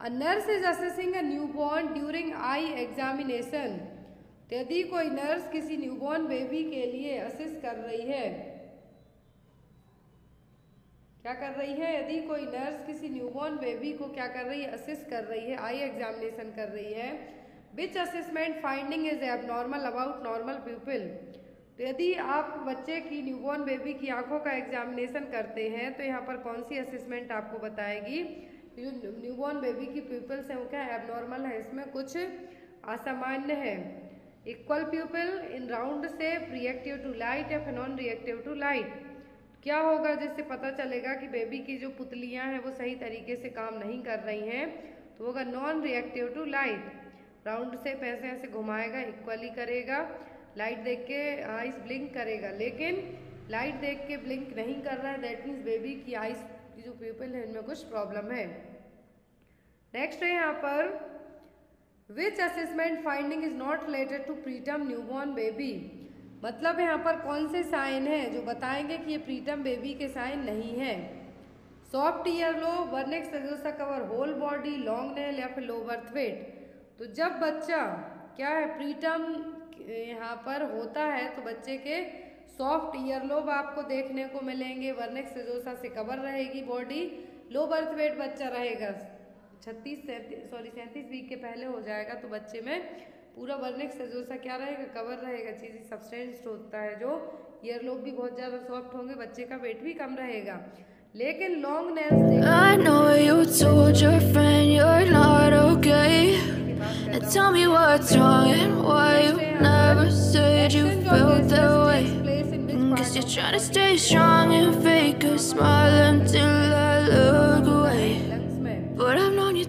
A nurse is assessing a newborn during eye examination यदि कोई नर्स किसी न्यूबॉर्न बेबी के लिए असिस्ट कर रही है, क्या कर रही है? यदि कोई नर्स किसी न्यूबॉर्न बेबी को क्या कर रही है? असिस्ट कर रही है आई एग्जामिनेशन कर रही है which assessment finding is abnormal about normal pupil तो यदि आप बच्चे की न्यूबॉर्न बेबी की आँखों का एग्जामिनेशन करते हैं तो यहाँ पर कौन सी असिसमेंट आपको बताएगी? जो न्यूबॉर्न बेबी की पीपल्स हैं, वो क्या एबनॉर्मल है? इसमें कुछ असामान्य है। Equal pupil in round shape reactive to light या फिर नॉन रिएक्टिव टू लाइट क्या होगा जिससे पता चलेगा कि बेबी की जो पुतलियाँ हैं वो सही तरीके से काम नहीं कर रही हैं? तो होगा non reactive to light round से पैसे ऐसे घुमाएगा इक्वली करेगा. लाइट देख के आइस ब्लिंक करेगा. लेकिन लाइट देख के ब्लिंक नहीं कर रहा है दैट मीन्स बेबी की आइस की जो प्यूपल है, इनमें कुछ प्रॉब्लम है. नेक्स्ट है यहाँ पर which assessment finding is not related to preterm newborn baby मतलब यहाँ पर कौन से साइन है जो बताएँगे कि ये प्रीटम बेबी के साइन नहीं है? Soft ear low vernix caseosa cover whole body long nail या फिर लो बर्थ वेट तो जब बच्चा क्या है प्रीटम यहाँ पर होता है तो बच्चे के सॉफ्ट ईयरलोब आपको देखने को मिलेंगे वर्निक सजोसा से कवर रहेगी बॉडी लो बर्थ वेट बच्चा रहेगा। छत्तीस सैंतीस सॉरी सैंतीस वीक के पहले हो जाएगा तो बच्चे में पूरा वर्निक सजोसा क्या रहेगा कवर रहेगा चीज़ सब्सटेंस होता है जो ईयर लोग भी बहुत ज़्यादा सॉफ्ट होंगे बच्चे का वेट भी कम रहेगा लेकिन long nails I know you told your friend you're not okay And tell me what's wrong and why you never said you felt that way Guess you're trying to stay strong and fake a smile until I look away But I've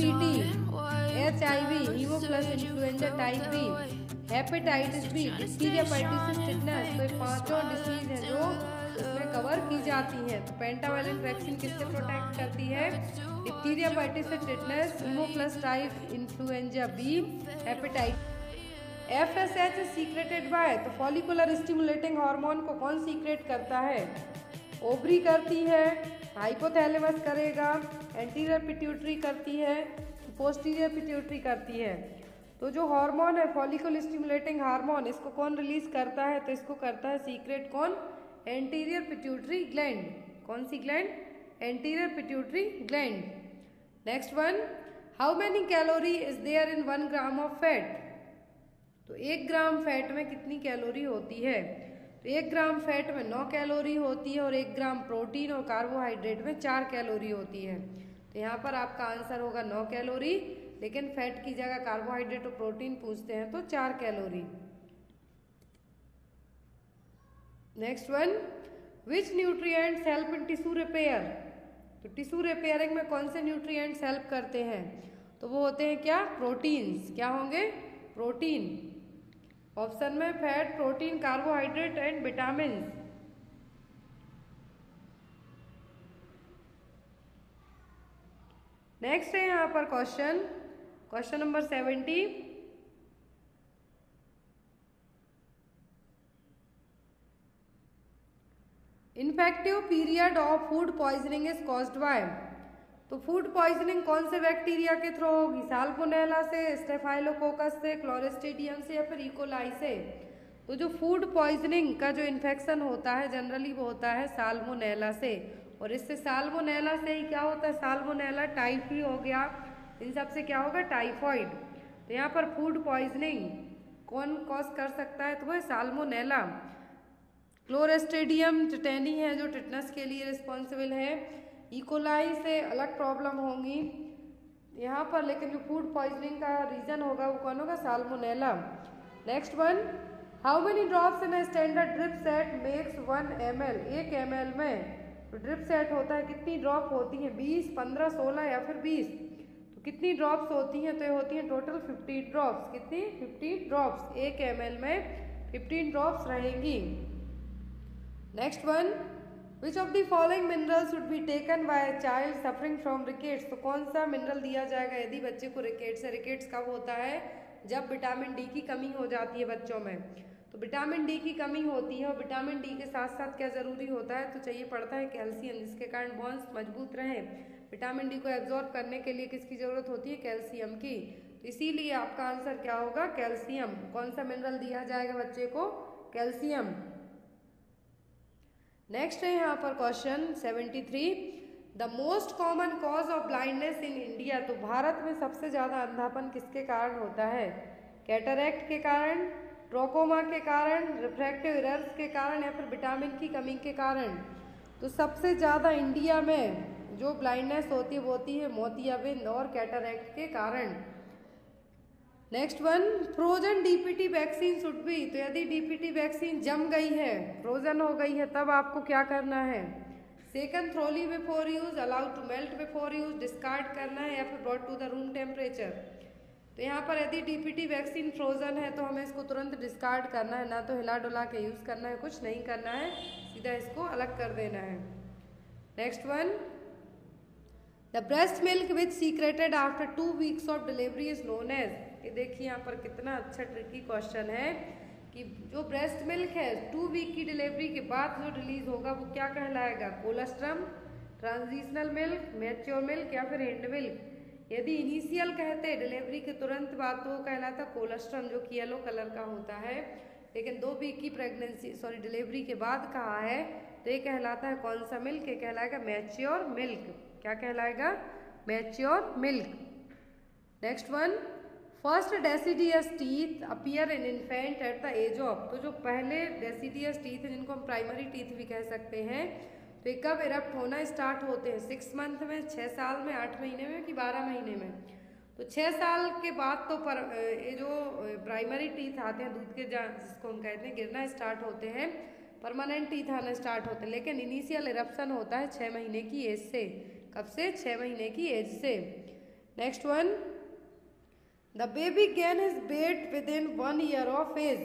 है H I V hemo plus influenza type B hepatitis B diphtheria pertussis tetanus तो पाँचों disease हैं जो इसमें cover की जाती हैं। तो पेंटावैलेंट वैक्सीन किससे प्रोटेक्ट करती है? Diphtheria pertussis tetanus haemophilus type influenza B hepatitis F S H secreted by तो फॉलिकुलर स्टिमुलेटिंग हार्मोन को कौन सीक्रेट करता है? ओवरी करती है। हाइपोथैलेमस करेगा एंटीरियर पिट्यूटरी करती है पोस्टीरियर पिट्यूटरी करती है। तो जो हार्मोन है फॉलिकुल स्टिमुलेटिंग हार्मोन इसको कौन रिलीज़ करता है? तो इसको करता है सीक्रेट कौन? एंटीरियर पिट्यूटरी ग्लैंड कौन सी gland anterior pituitary gland next one how many calorie is there in one gram of fat तो एक ग्राम फैट में कितनी कैलोरी होती है? तो एक ग्राम फैट में नौ कैलोरी होती है और एक ग्राम प्रोटीन और कार्बोहाइड्रेट में चार कैलोरी होती है। तो यहाँ पर आपका आंसर होगा नौ कैलोरी, लेकिन फैट की जगह कार्बोहाइड्रेट और प्रोटीन पूछते हैं तो चार calorie. Next one which nutrients help in tissue repair तो टिश्यू रिपेयरिंग में कौन से न्यूट्रिएंट्स हेल्प करते हैं? तो वो होते हैं क्या? प्रोटीन्स क्या होंगे? प्रोटीन ऑप्शन में fat, protein, carbohydrate and vitamin next है यहाँ पर question. Question number seventy. Infective period of food poisoning is caused by तो फ़ूड पॉइजनिंग कौन से बैक्टीरिया के थ्रू होगी? साल्मोनेला से स्टेफाइलोकोकस से क्लोरेस्टेडियम से या फिर इकोलाई से? तो जो फ़ूड पॉइजनिंग का जो इन्फेक्शन होता है जनरली वो होता है साल्मोनेला से। और इससे साल्मोनेला से ही क्या होता है? साल्मोनेला टाइफी हो गया। इन सबसे क्या होगा? टाइफॉइड तो यहाँ पर फ़ूड पॉइजनिंग कौन कॉज कर सकता है? तो वह साल्मोनेला क्लोरेस्टेडियम टिटेनी है, जो टिटनस के लिए रिस्पॉन्सिबल है। इकोलाई से अलग प्रॉब्लम होंगी। यहाँ पर लेकिन जो फ़ूड पॉइजनिंग का रीज़न होगा वो कौन होगा? Salmonella next one how many drops in a standard drip set makes one M L एक एम एल में तो ड्रिप सेट होता है, कितनी ड्रॉप होती हैं? बीस, पंद्रह, सोलह या फिर बीस? तो कितनी ड्रॉप्स होती हैं? तो ये होती हैं टोटल फिफ्टी ड्रॉप्स कितनी? फिफ्टी ड्रॉप्स एक एम एल में फिफ्टीन ड्रॉप्स रहेंगी। Next one which of the following mineral should be taken by child suffering from rickets तो कौन सा मिनरल दिया जाएगा यदि बच्चे को रिकेट्स है? रिकेट्स कब होता है? जब विटामिन डी की कमी हो जाती है बच्चों में। तो विटामिन डी की कमी होती है और विटामिन डी के साथ साथ क्या ज़रूरी होता है? तो चाहिए पड़ता है कैल्शियम जिसके कारण बॉन्स मज़बूत रहें। विटामिन डी को एब्जॉर्ब करने के लिए किसकी ज़रूरत होती है? कैल्शियम की। तो इसीलिए आपका आंसर क्या होगा? कैल्शियम कौन सा मिनरल दिया जाएगा बच्चे को? कैल्शियम नेक्स्ट है यहाँ पर question 73 the most common cause of blindness in India तो भारत में सबसे ज़्यादा अंधापन किसके कारण होता है? कैटरैक्ट के कारण ट्रोकोमा के कारण रिफ्रैक्टिव एरर्स के कारण या फिर विटामिन की कमी के कारण? तो सबसे ज़्यादा इंडिया में जो ब्लाइंडनेस होती है वो होती है मोतियाबिंद और कैटरैक्ट के कारण। Next one frozen DPT vaccine should भी तो यदि डीपीटी वैक्सीन जम गई है फ्रोजन हो गई है, तब आपको क्या करना है? Second thoroughly before use allow to melt before use discard करना है या फिर brought to the room temperature तो यहाँ पर यदि डीपीटी वैक्सीन फ्रोजन है तो हमें इसको तुरंत डिस्कार्ड करना है, ना तो हिला डुला के यूज़ करना है, कुछ नहीं करना है, सीधा इसको अलग कर देना है. Next one the breast milk which secreted after two weeks of delivery is known as देखिए यहाँ पर कितना अच्छा ट्रिकी क्वेश्चन है कि जो ब्रेस्ट मिल्क है टू वीक की डिलीवरी के बाद जो रिलीज़ होगा, वो क्या कहलाएगा? Colostrum transitional milk mature milk या फिर हिंड मिल्क यदि इनिशियल कहते डिलीवरी के तुरंत बाद तो कहलाता कोलेस्ट्रम जो कि येलो कलर का होता है। लेकिन दो वीक की प्रेगनेंसी सॉरी डिलीवरी के बाद कहा है तो ये कहलाता है कौन सा मिल्क ये कहलाएगा मैच्योर मिल्क क्या कहलाएगा? Mature milk next one first deciduous teeth appear in infant at the age of. तो जो पहले डेसिडियस टीथ है, जिनको हम प्राइमरी टीथ भी कह सकते हैं तो ये कब इरप्ट होना स्टार्ट होते हैं? सिक्स मंथ में छः साल में, आठ महीने में कि बारह महीने में? तो छः साल के बाद तो पर ये जो प्राइमरी टीथ आते हैं, दूध के जिसको हम कहते हैं, गिरना स्टार्ट होते हैं। परमानेंट टीथ आना स्टार्ट होते हैं। लेकिन इनिशियल इरप्शन होता है छः महीने की एज से। कब से? छः महीने की एज से। Next one the baby gain is weight within one year of age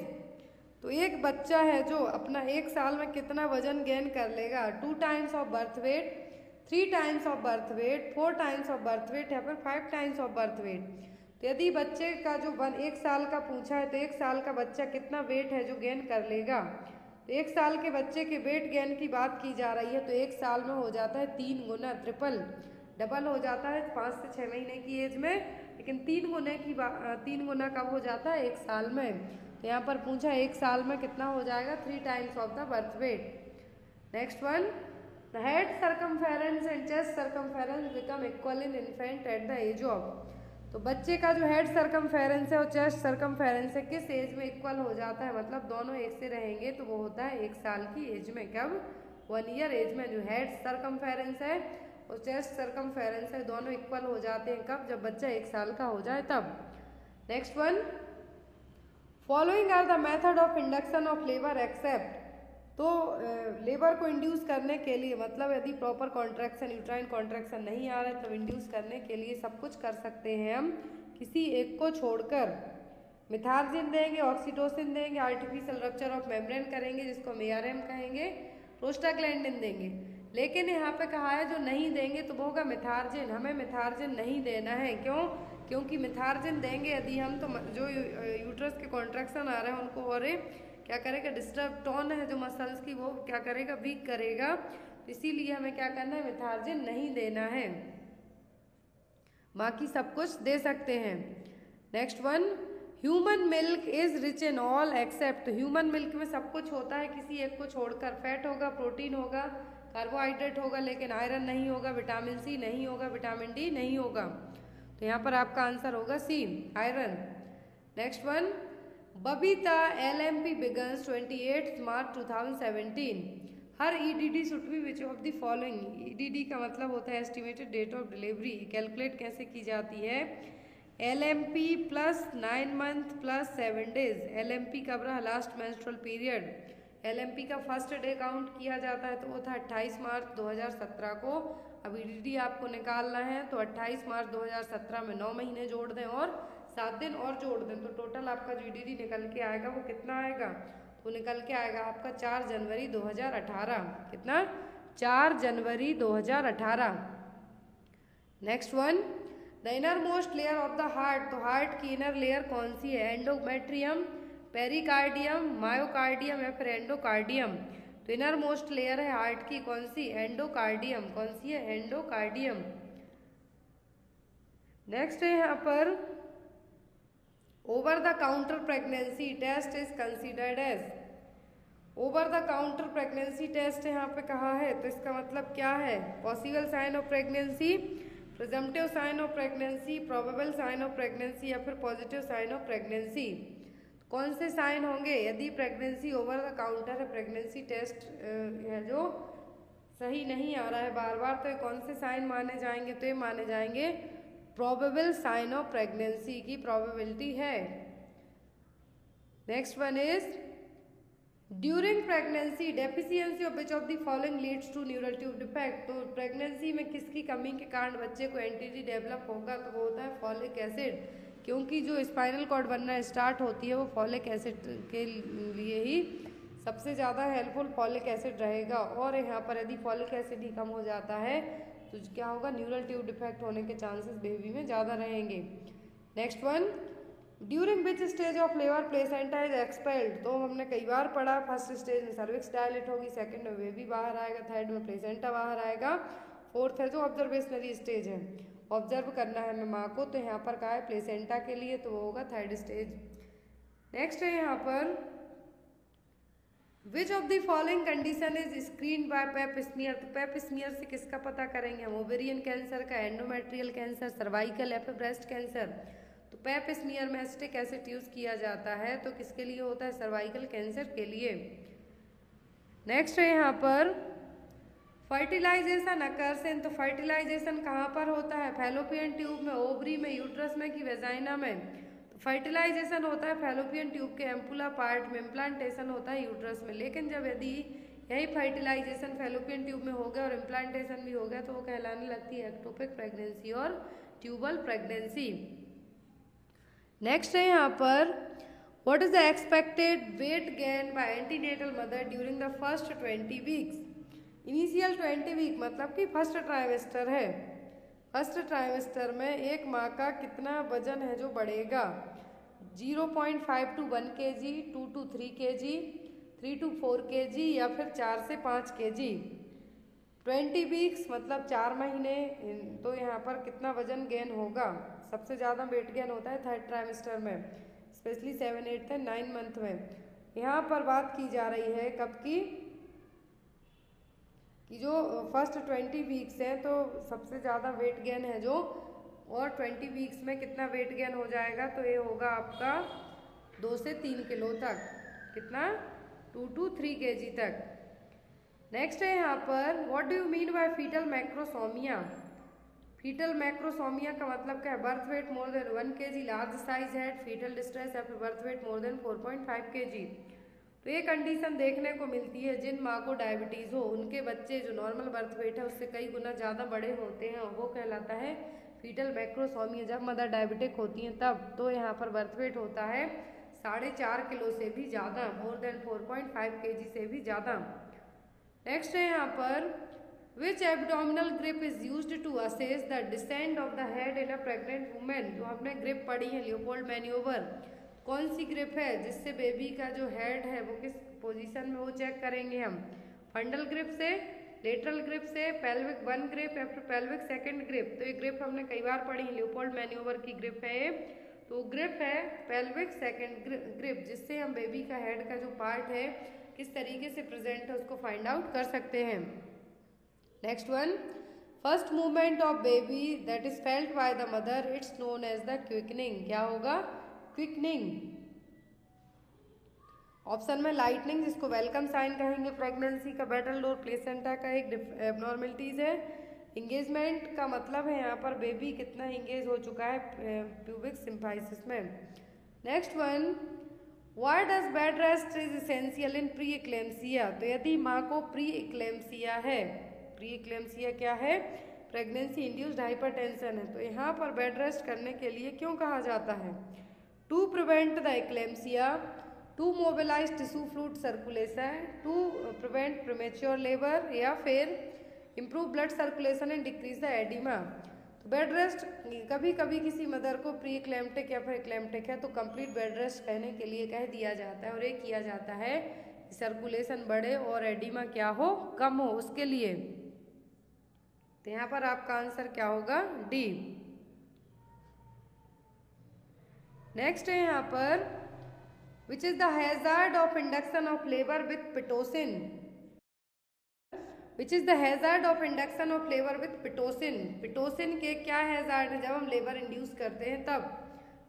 तो एक बच्चा है जो अपना एक साल में कितना वज़न गेन कर लेगा? Two times of birth weight three times of birth weight four times of birth weight या फिर five times of birth weight तो यदि बच्चे का जो वन, एक साल का पूछा है तो एक साल का बच्चा कितना वेट है जो गेन कर लेगा? तो एक साल के बच्चे के वेट गेन की बात की जा रही है तो एक साल में हो जाता है तीन गुना ट्रिपल डबल हो जाता है पाँच से छः महीने की एज में लेकिन तीन गुने की तीन गुना कब हो जाता है? एक साल में। तो यहाँ पर पूछा, एक साल में कितना हो जाएगा? Three times of the birth weight next one The head circumference and chest circumference become equal in infant at the age of. तो बच्चे का जो हेड सरकमफेरेंस है और चेस्ट सरकमफेरेंस है, किस एज में इक्वल हो जाता है? मतलब दोनों एक से रहेंगे तो वो होता है एक साल की एज में। कब? वन ईयर एज में जो हेड सरकमफेरेंस है और चेस्ट सरकमफेरेंस है दोनों इक्वल हो जाते हैं कब? जब बच्चा एक साल का हो जाए तब। Next one following are the method of induction of labour except तो लेबर को इंड्यूस करने के लिए मतलब यदि प्रॉपर कॉन्ट्रैक्शन यूट्राइन कॉन्ट्रैक्शन नहीं आ रहा है तो इंड्यूस करने के लिए सब कुछ कर सकते हैं हम। किसी एक को छोड़कर मिथार्जिन देंगे ऑक्सीटोसिन देंगे आर्टिफिशियल रक्चर ऑफ़ मेम्ब्रेन करेंगे, जिसको मेआरएम कहेंगे प्रोस्टाग्लैंडिन देंगे। लेकिन यहाँ पे कहा है, जो नहीं देंगे तो वो होगा मिथार्जिन। हमें मिथार्जिन नहीं देना है। क्यों? क्योंकि मिथार्जिन देंगे यदि हम तो जो यूट्रस के कॉन्ट्रैक्शन आ रहे हैं उनको और क्या करेगा? डिस्टर्ब टोन है जो मसल्स की, वो क्या करेगा? वीक करेगा। इसीलिए हमें क्या करना है? मिथार्जिन नहीं देना है। बाकी सब कुछ दे सकते हैं। Next one, human milk is rich in all except. Human milk में सब कुछ होता है। किसी एक को छोड़कर फैट होगा, प्रोटीन होगा कार्बोहाइड्रेट होगा, लेकिन आयरन नहीं होगा विटामिन सी नहीं होगा विटामिन डी नहीं होगा। तो यहाँ पर आपका आंसर होगा C iron next one Babita L M P begins twenty eight March two thousand seventeen her E D D should be which of the following E D D का मतलब होता है estimated date of delivery calculate कैसे की जाती है? L M P plus nine month plus seven days L M P कब रहा? Last menstrual period L M P का फ़र्स्ट डे काउंट किया जाता है तो वो था अट्ठाईस मार्च दो हज़ार सत्रह को। अब ई डी डी आपको निकालना है तो अट्ठाईस मार्च दो हज़ार सत्रह में नौ महीने जोड़ दें और सात दिन और जोड़ दें। तो टोटल आपका जो डी निकल के आएगा, वो कितना आएगा? तो निकल के आएगा आपका चार जनवरी 2018 कितना? चार जनवरी 2018 next one the inner most layer of the heart तो हार्ट की इनर लेयर कौन सी है? एंडोमेट्रियम पेरिकार्डियम, मायोकार्डियम या फिर एंडोकार्डियम? तो इनर मोस्ट लेयर है हार्ट की, कौन सी? एंडोकार्डियम। कौन सी है? एंडोकार्डियम। नेक्स्ट है यहाँ पर over the counter pregnancy test is considered as over the counter pregnancy test यहाँ पे कहा है तो इसका मतलब क्या है? Possible sign of pregnancy presumptive sign of pregnancy probable sign of pregnancy या फिर पॉजिटिव साइन ऑफ़ प्रेगनेंसी कौन से साइन होंगे? यदि प्रेगनेंसी ओवर द काउंटर है प्रेगनेंसी टेस्ट है जो सही नहीं आ रहा है बार बार तो कौन से साइन माने जाएँगे? तो ये माने जाएँगे प्रोबेबल साइन ऑफ़ प्रेगनेंसी की प्रोबेबिलिटी है। Next one is during pregnancy deficiency of which of the following leads to neural tube defect तो प्रेगनेंसी में किसकी कमी के कारण बच्चे को एंटीटी डेवलप होगा तो वो होता है फॉलिक एसिड क्योंकि जो स्पाइनल कॉर्ड बनना स्टार्ट होती है, वो फॉलिक एसिड के लिए ही सबसे ज़्यादा हेल्पफुल फॉलिक एसिड रहेगा। और यहाँ पर यदि फॉलिक एसिड ही कम हो जाता है तो क्या होगा? न्यूरल ट्यूब डिफेक्ट होने के चांसेस बेबी में ज़्यादा रहेंगे। Next one during which stage of lever placenta is expelled तो हमने कई बार पढ़ा फ़र्स्ट स्टेज में सर्विक्स डायलेट होगी सेकेंड में बेबी बाहर आएगा थर्ड में प्लेसेंटा बाहर आएगा फोर्थ है जो ऑब्जर्वेशनरी स्टेज है। ऑब्ज़र्व करना है मैं माँ को तो यहाँ पर कहा है प्लेसेंटा के लिए तो वो होगा थर्ड स्टेज नेक्स्ट है यहाँ पर which of the following condition is screen by pap smear तो पेप स्मियर से किसका पता करेंगे हम? ओवेरियन कैंसर का एंडोमेट्रियल कैंसर सर्वाइकल फिर ब्रेस्ट कैंसर तो पेप स्मियर में एस्टिक एसिड यूज़ किया जाता है तो किसके लिए होता है? सर्वाइकल कैंसर के लिए. नेक्स्ट है यहाँ पर फर्टिलाइजेशन अकर्सन तो फर्टिलाइजेशन कहाँ पर होता है? फेलोपियन ट्यूब में, ओवरी में, यूट्रस में कि वेजाइना में? फर्टिलाइजेशन होता है फेलोपियन ट्यूब के एम्पुला पार्ट में, इम्प्लांटेशन होता है यूट्रस में। लेकिन जब यदि यही फर्टिलाइजेशन फेलोपियन ट्यूब में हो गया और इम्प्लांटेशन भी हो गया तो वो कहलाने लगती है एक्टोपिक प्रेगनेंसी और ट्यूबल प्रेगनेंसी। नेक्स्ट है यहाँ पर what is the expected weight gain by antenatal mother during the first twenty weeks initial twenty week मतलब कि फ़र्स्ट ट्राइमेस्टर है। फ़र्स्ट ट्राइमेस्टर में एक माह का कितना वज़न है जो बढ़ेगा? Zero point five to one K G to to three के जी थ्री टू फोर के जी या फिर चार से पाँच के जी ट्वेंटी वीक्स मतलब चार महीने तो यहाँ पर कितना वज़न गेन होगा? सबसे ज़्यादा वेट गेन होता है थर्ड ट्राइमेस्टर में specially seven eight and nine month में। यहाँ पर बात की जा रही है कब की? कि जो फ़र्स्ट ट्वेंटी वीक्स हैं तो सबसे ज़्यादा वेट गेन है जो, और ट्वेंटी वीक्स में कितना वेट गेन हो जाएगा तो ये होगा आपका दो से तीन किलो तक। कितना? टू टू थ्री के जी तक। नेक्स्ट है यहाँ पर what do you mean by fetal macrosomia fetal macrosomia का मतलब क्या है? Birth weight more than one K G large size है फीटल डिस्ट्रेस या फिर birth weight more than four point five K G तो ये कंडीशन देखने को मिलती है, जिन माँ को डायबिटीज़ हो, उनके बच्चे जो नॉर्मल बर्थ वेट है, उससे कई गुना ज़्यादा बड़े होते हैं वो कहलाता है फीटल मैक्रोसोमिया जब मदर डायबिटिक होती हैं, तब तो यहाँ पर बर्थ वेट होता है साढ़े चार किलो से भी ज़्यादा more than four point five K G से भी ज़्यादा। नेक्स्ट है यहाँ पर which abdominal grip is use to assess the descend of the head in a pregnant women जो हमने ग्रिप पढ़ी है लियोपोल्ड मैन्यूवर कौन सी ग्रिप है जिससे बेबी का जो हेड है, वो किस पोजीशन में वो चेक करेंगे हम? फंडल ग्रिप से लेटरल ग्रिप से पेल्विक वन ग्रिप या फिर पेल्विक सेकंड ग्रिप तो ये ग्रिप हमने कई बार पढ़ी ल्यूपोल्ड मैन्यूवर की ग्रिप है ये। तो ग्रिप है पेल्विक सेकेंड ग्रिप जिससे हम बेबी का हेड का जो पार्ट है, किस तरीके से प्रेजेंट है उसको फाइंड आउट कर सकते हैं। Next one first movement of baby that is felt by the mother it's known as the quickening क्या होगा? क्विकनिंग ऑप्शन में लाइटनिंग जिसको वेलकम साइन कहेंगे प्रेगनेंसी का बेटर डोर प्लेसेंटा का एक एबनॉर्मेलिटीज है। इंगेजमेंट का मतलब है यहाँ पर बेबी कितना इंगेज हो चुका है प्यूबिक सिंपाइसिस में। Next one why does bed rest is essential in pre eclampsia तो यदि माँ को प्री एक्लेम्सिया है प्री एक्लेम्सिया क्या है? प्रेगनेंसी इंड्यूस्ड हाइपरटेंशन है। तो यहाँ पर बेड रेस्ट करने के लिए क्यों कहा जाता है? To prevent the eclampsia, to mobilize tissue fluid circulation, to prevent premature labor या फिर improve blood circulation and decrease the edema. तो बेड रेस्ट कभी कभी किसी मदर को प्री क्लैम्टिक या फिर क्लैम्टिक है तो कंप्लीट बेड रेस्ट कहने के लिए कह दिया जाता है और ये किया जाता है सर्कुलेशन बढ़े और एडिमा क्या हो कम हो उसके लिए तो यहाँ पर आपका आंसर क्या होगा डी नेक्स्ट है यहाँ पर which is the hazard of induction of labour with Pitocin which is the hazard of induction of labour with Pitocin Pitocin के क्या हैजार्ड है? जब हम लेबर इंड्यूस करते हैं तब।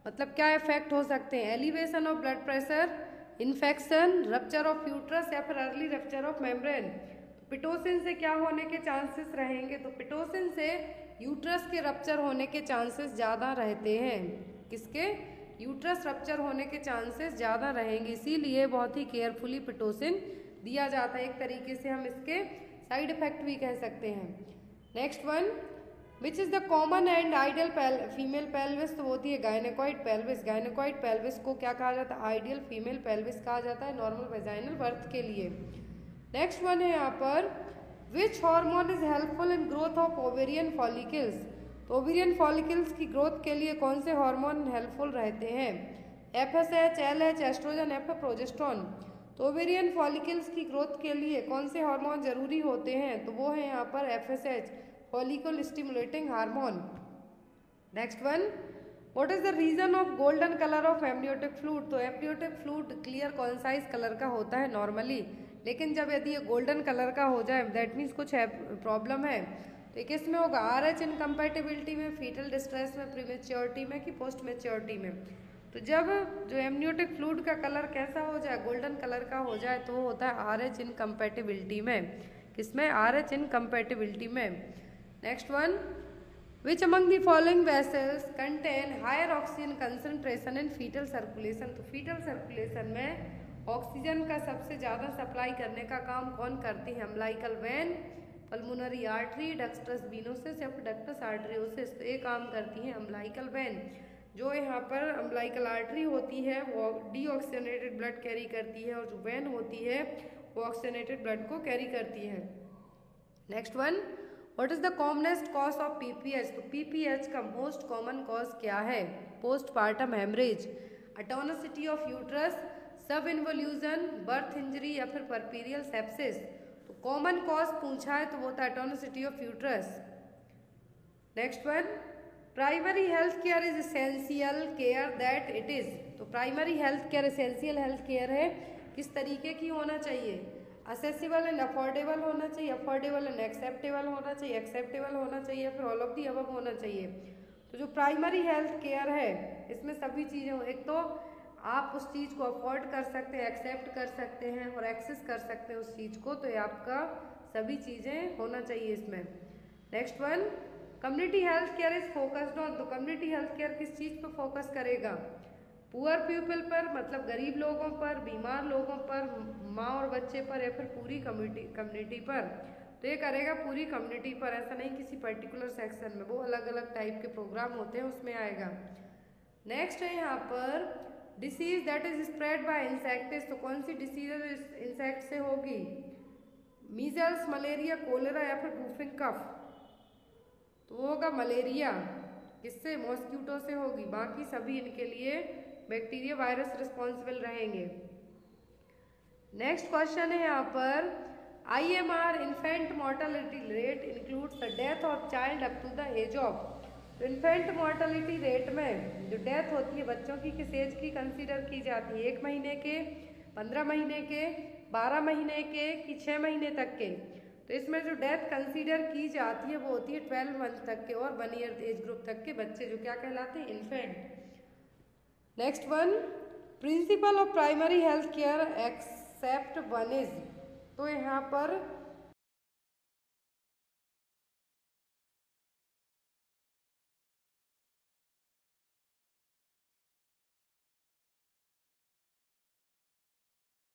मतलब क्या इफ़ेक्ट हो सकते हैं? Elevation of blood pressure infection rupture of uterus या फिर early rupture of membrane Pitocin से क्या होने के चांसेस रहेंगे? तो पिटोसिन से यूट्रस के रप्चर होने के चांसेस ज़्यादा रहते हैं। किसके? यूट्रस रप्चर होने के चांसेस ज़्यादा रहेंगे। इसीलिए बहुत ही केयरफुली पिटोसिन दिया जाता है। एक तरीके से हम इसके साइड इफ़ेक्ट भी कह सकते हैं। Next one which is the common and ideal female pelvis तो होती है गायनेकॉइड पेल्विस गायनेकॉइड पेल्विस को क्या कहा जाता है? आइडियल फीमेल पेल्विस कहा जाता है नॉर्मल वेजाइनल बर्थ के लिए। नेक्स्ट वन है यहाँ पर which hormone is helpful in growth of ovarian follicles तो ओवेरियन फॉलिकल्स की ग्रोथ के लिए कौन से हार्मोन हेल्पफुल रहते हैं? F S H L H estrogen F progesterone तो ओवेरियन फॉलिकल्स की ग्रोथ के लिए कौन से हार्मोन ज़रूरी होते हैं? तो वो है यहाँ पर F S H follicle stimulating hormone next one what is the reason of golden colour of amniotic fluid तो amniotic fluid clear concise colour का होता है नॉर्मली लेकिन जब यदि ये गोल्डन कलर का हो जाए दैट मीन्स कुछ प्रॉब्लम है। तो किसमें होगा आर एच इनकम्पेटिबिलिटी में फीटल डिस्ट्रेस में प्रीमेच्योरिटी में कि पोस्ट मेच्योरिटी में? तो जब जो एमनियोटिक फ्लूड का कलर कैसा हो जाए गोल्डन कलर का हो जाए तो होता है आर एच इनकम्पेटिबिलिटी में। किसमें? आर एच इनकम्पेटिबिलिटी में। Next one which among the following vessels contain higher oxygen concentration in fetal circulation तो फीटल सर्कुलेशन में ऑक्सीजन का सबसे ज़्यादा सप्लाई करने का काम कौन करती है? Umbilical vein pulmonary artery ductus venosus या फिर डक्टस आर्टरियोसिस तो ये काम करती है अम्बलाइकल वैन जो यहाँ पर अम्लाइकल आर्टरी होती है, वो डीऑक्सीजनेटेड ब्लड कैरी करती है और जो वैन होती है, वो ऑक्सीजनेटेड ब्लड को कैरी करती है। Next one what is the commonest cause of PPH तो पीपीएच का मोस्ट कॉमन कॉज क्या है? Post partum haemorrhage atonicity of uterus sub involution birth injury या फिर परपीरियल सेप्सिस कॉमन कॉज पूछा है तो वो था atonicity of uterus next one primary health care is essential care that it is तो primary health care essential health care है, किस तरीके की होना चाहिए? असेसिबल एंड अफोर्डेबल होना चाहिए अफोर्डेबल एंड एक्सेप्टेबल होना चाहिए एक्सेप्टेबल होना चाहिए फिर ऑल ऑफ़ दी अब होना चाहिए। तो जो प्राइमरी हेल्थ केयर है, इसमें सभी चीज़ें एक तो आप उस चीज़ को अफोर्ड कर सकते हैं एक्सेप्ट कर सकते हैं और एक्सेस कर सकते हैं उस चीज़ को तो ये आपका सभी चीज़ें होना चाहिए इसमें। Next one community health care is focused on तो कम्युनिटी हेल्थ केयर किस चीज़ पर फोकस करेगा? पुअर पीपल पर मतलब गरीब लोगों पर, बीमार लोगों पर, माँ और बच्चे पर या फिर पूरी कम्युनिटी कम्युनिटी पर? तो ये करेगा पूरी कम्युनिटी पर, ऐसा नहीं किसी पर्टिकुलर सेक्शन में, वो अलग अलग टाइप के प्रोग्राम होते हैं, उसमें आएगा। नेक्स्ट है यहाँ पर disease that is spread by insects तो कौन सी डिसीज है इंसेक्ट से होगी? मीजल्स मलेरिया कोलेरा या फिर बूफिंग कफ तो वो होगा मलेरिया किससे? मॉस्क्यूटो से होगी। बाकी सभी इनके लिए बैक्टीरिया वायरस रिस्पॉन्सिबल रहेंगे। नेक्स्ट क्वेश्चन है यहाँ पर। I M R infant mortality rate includes the death of child up to the age of तो इन्फेंट मोर्टेलिटी रेट में जो डेथ होती है, बच्चों की किस एज की कंसीडर की जाती है? एक महीने के, पंद्रह महीने के, बारह महीने के कि छः महीने तक के? तो इसमें जो डेथ कंसीडर की जाती है, वो होती है ट्वेल्व मंथ तक के और वन ईयर एज ग्रुप तक के बच्चे जो क्या कहलाते हैं? Infant next one principle of primary health care except one is तो यहाँ पर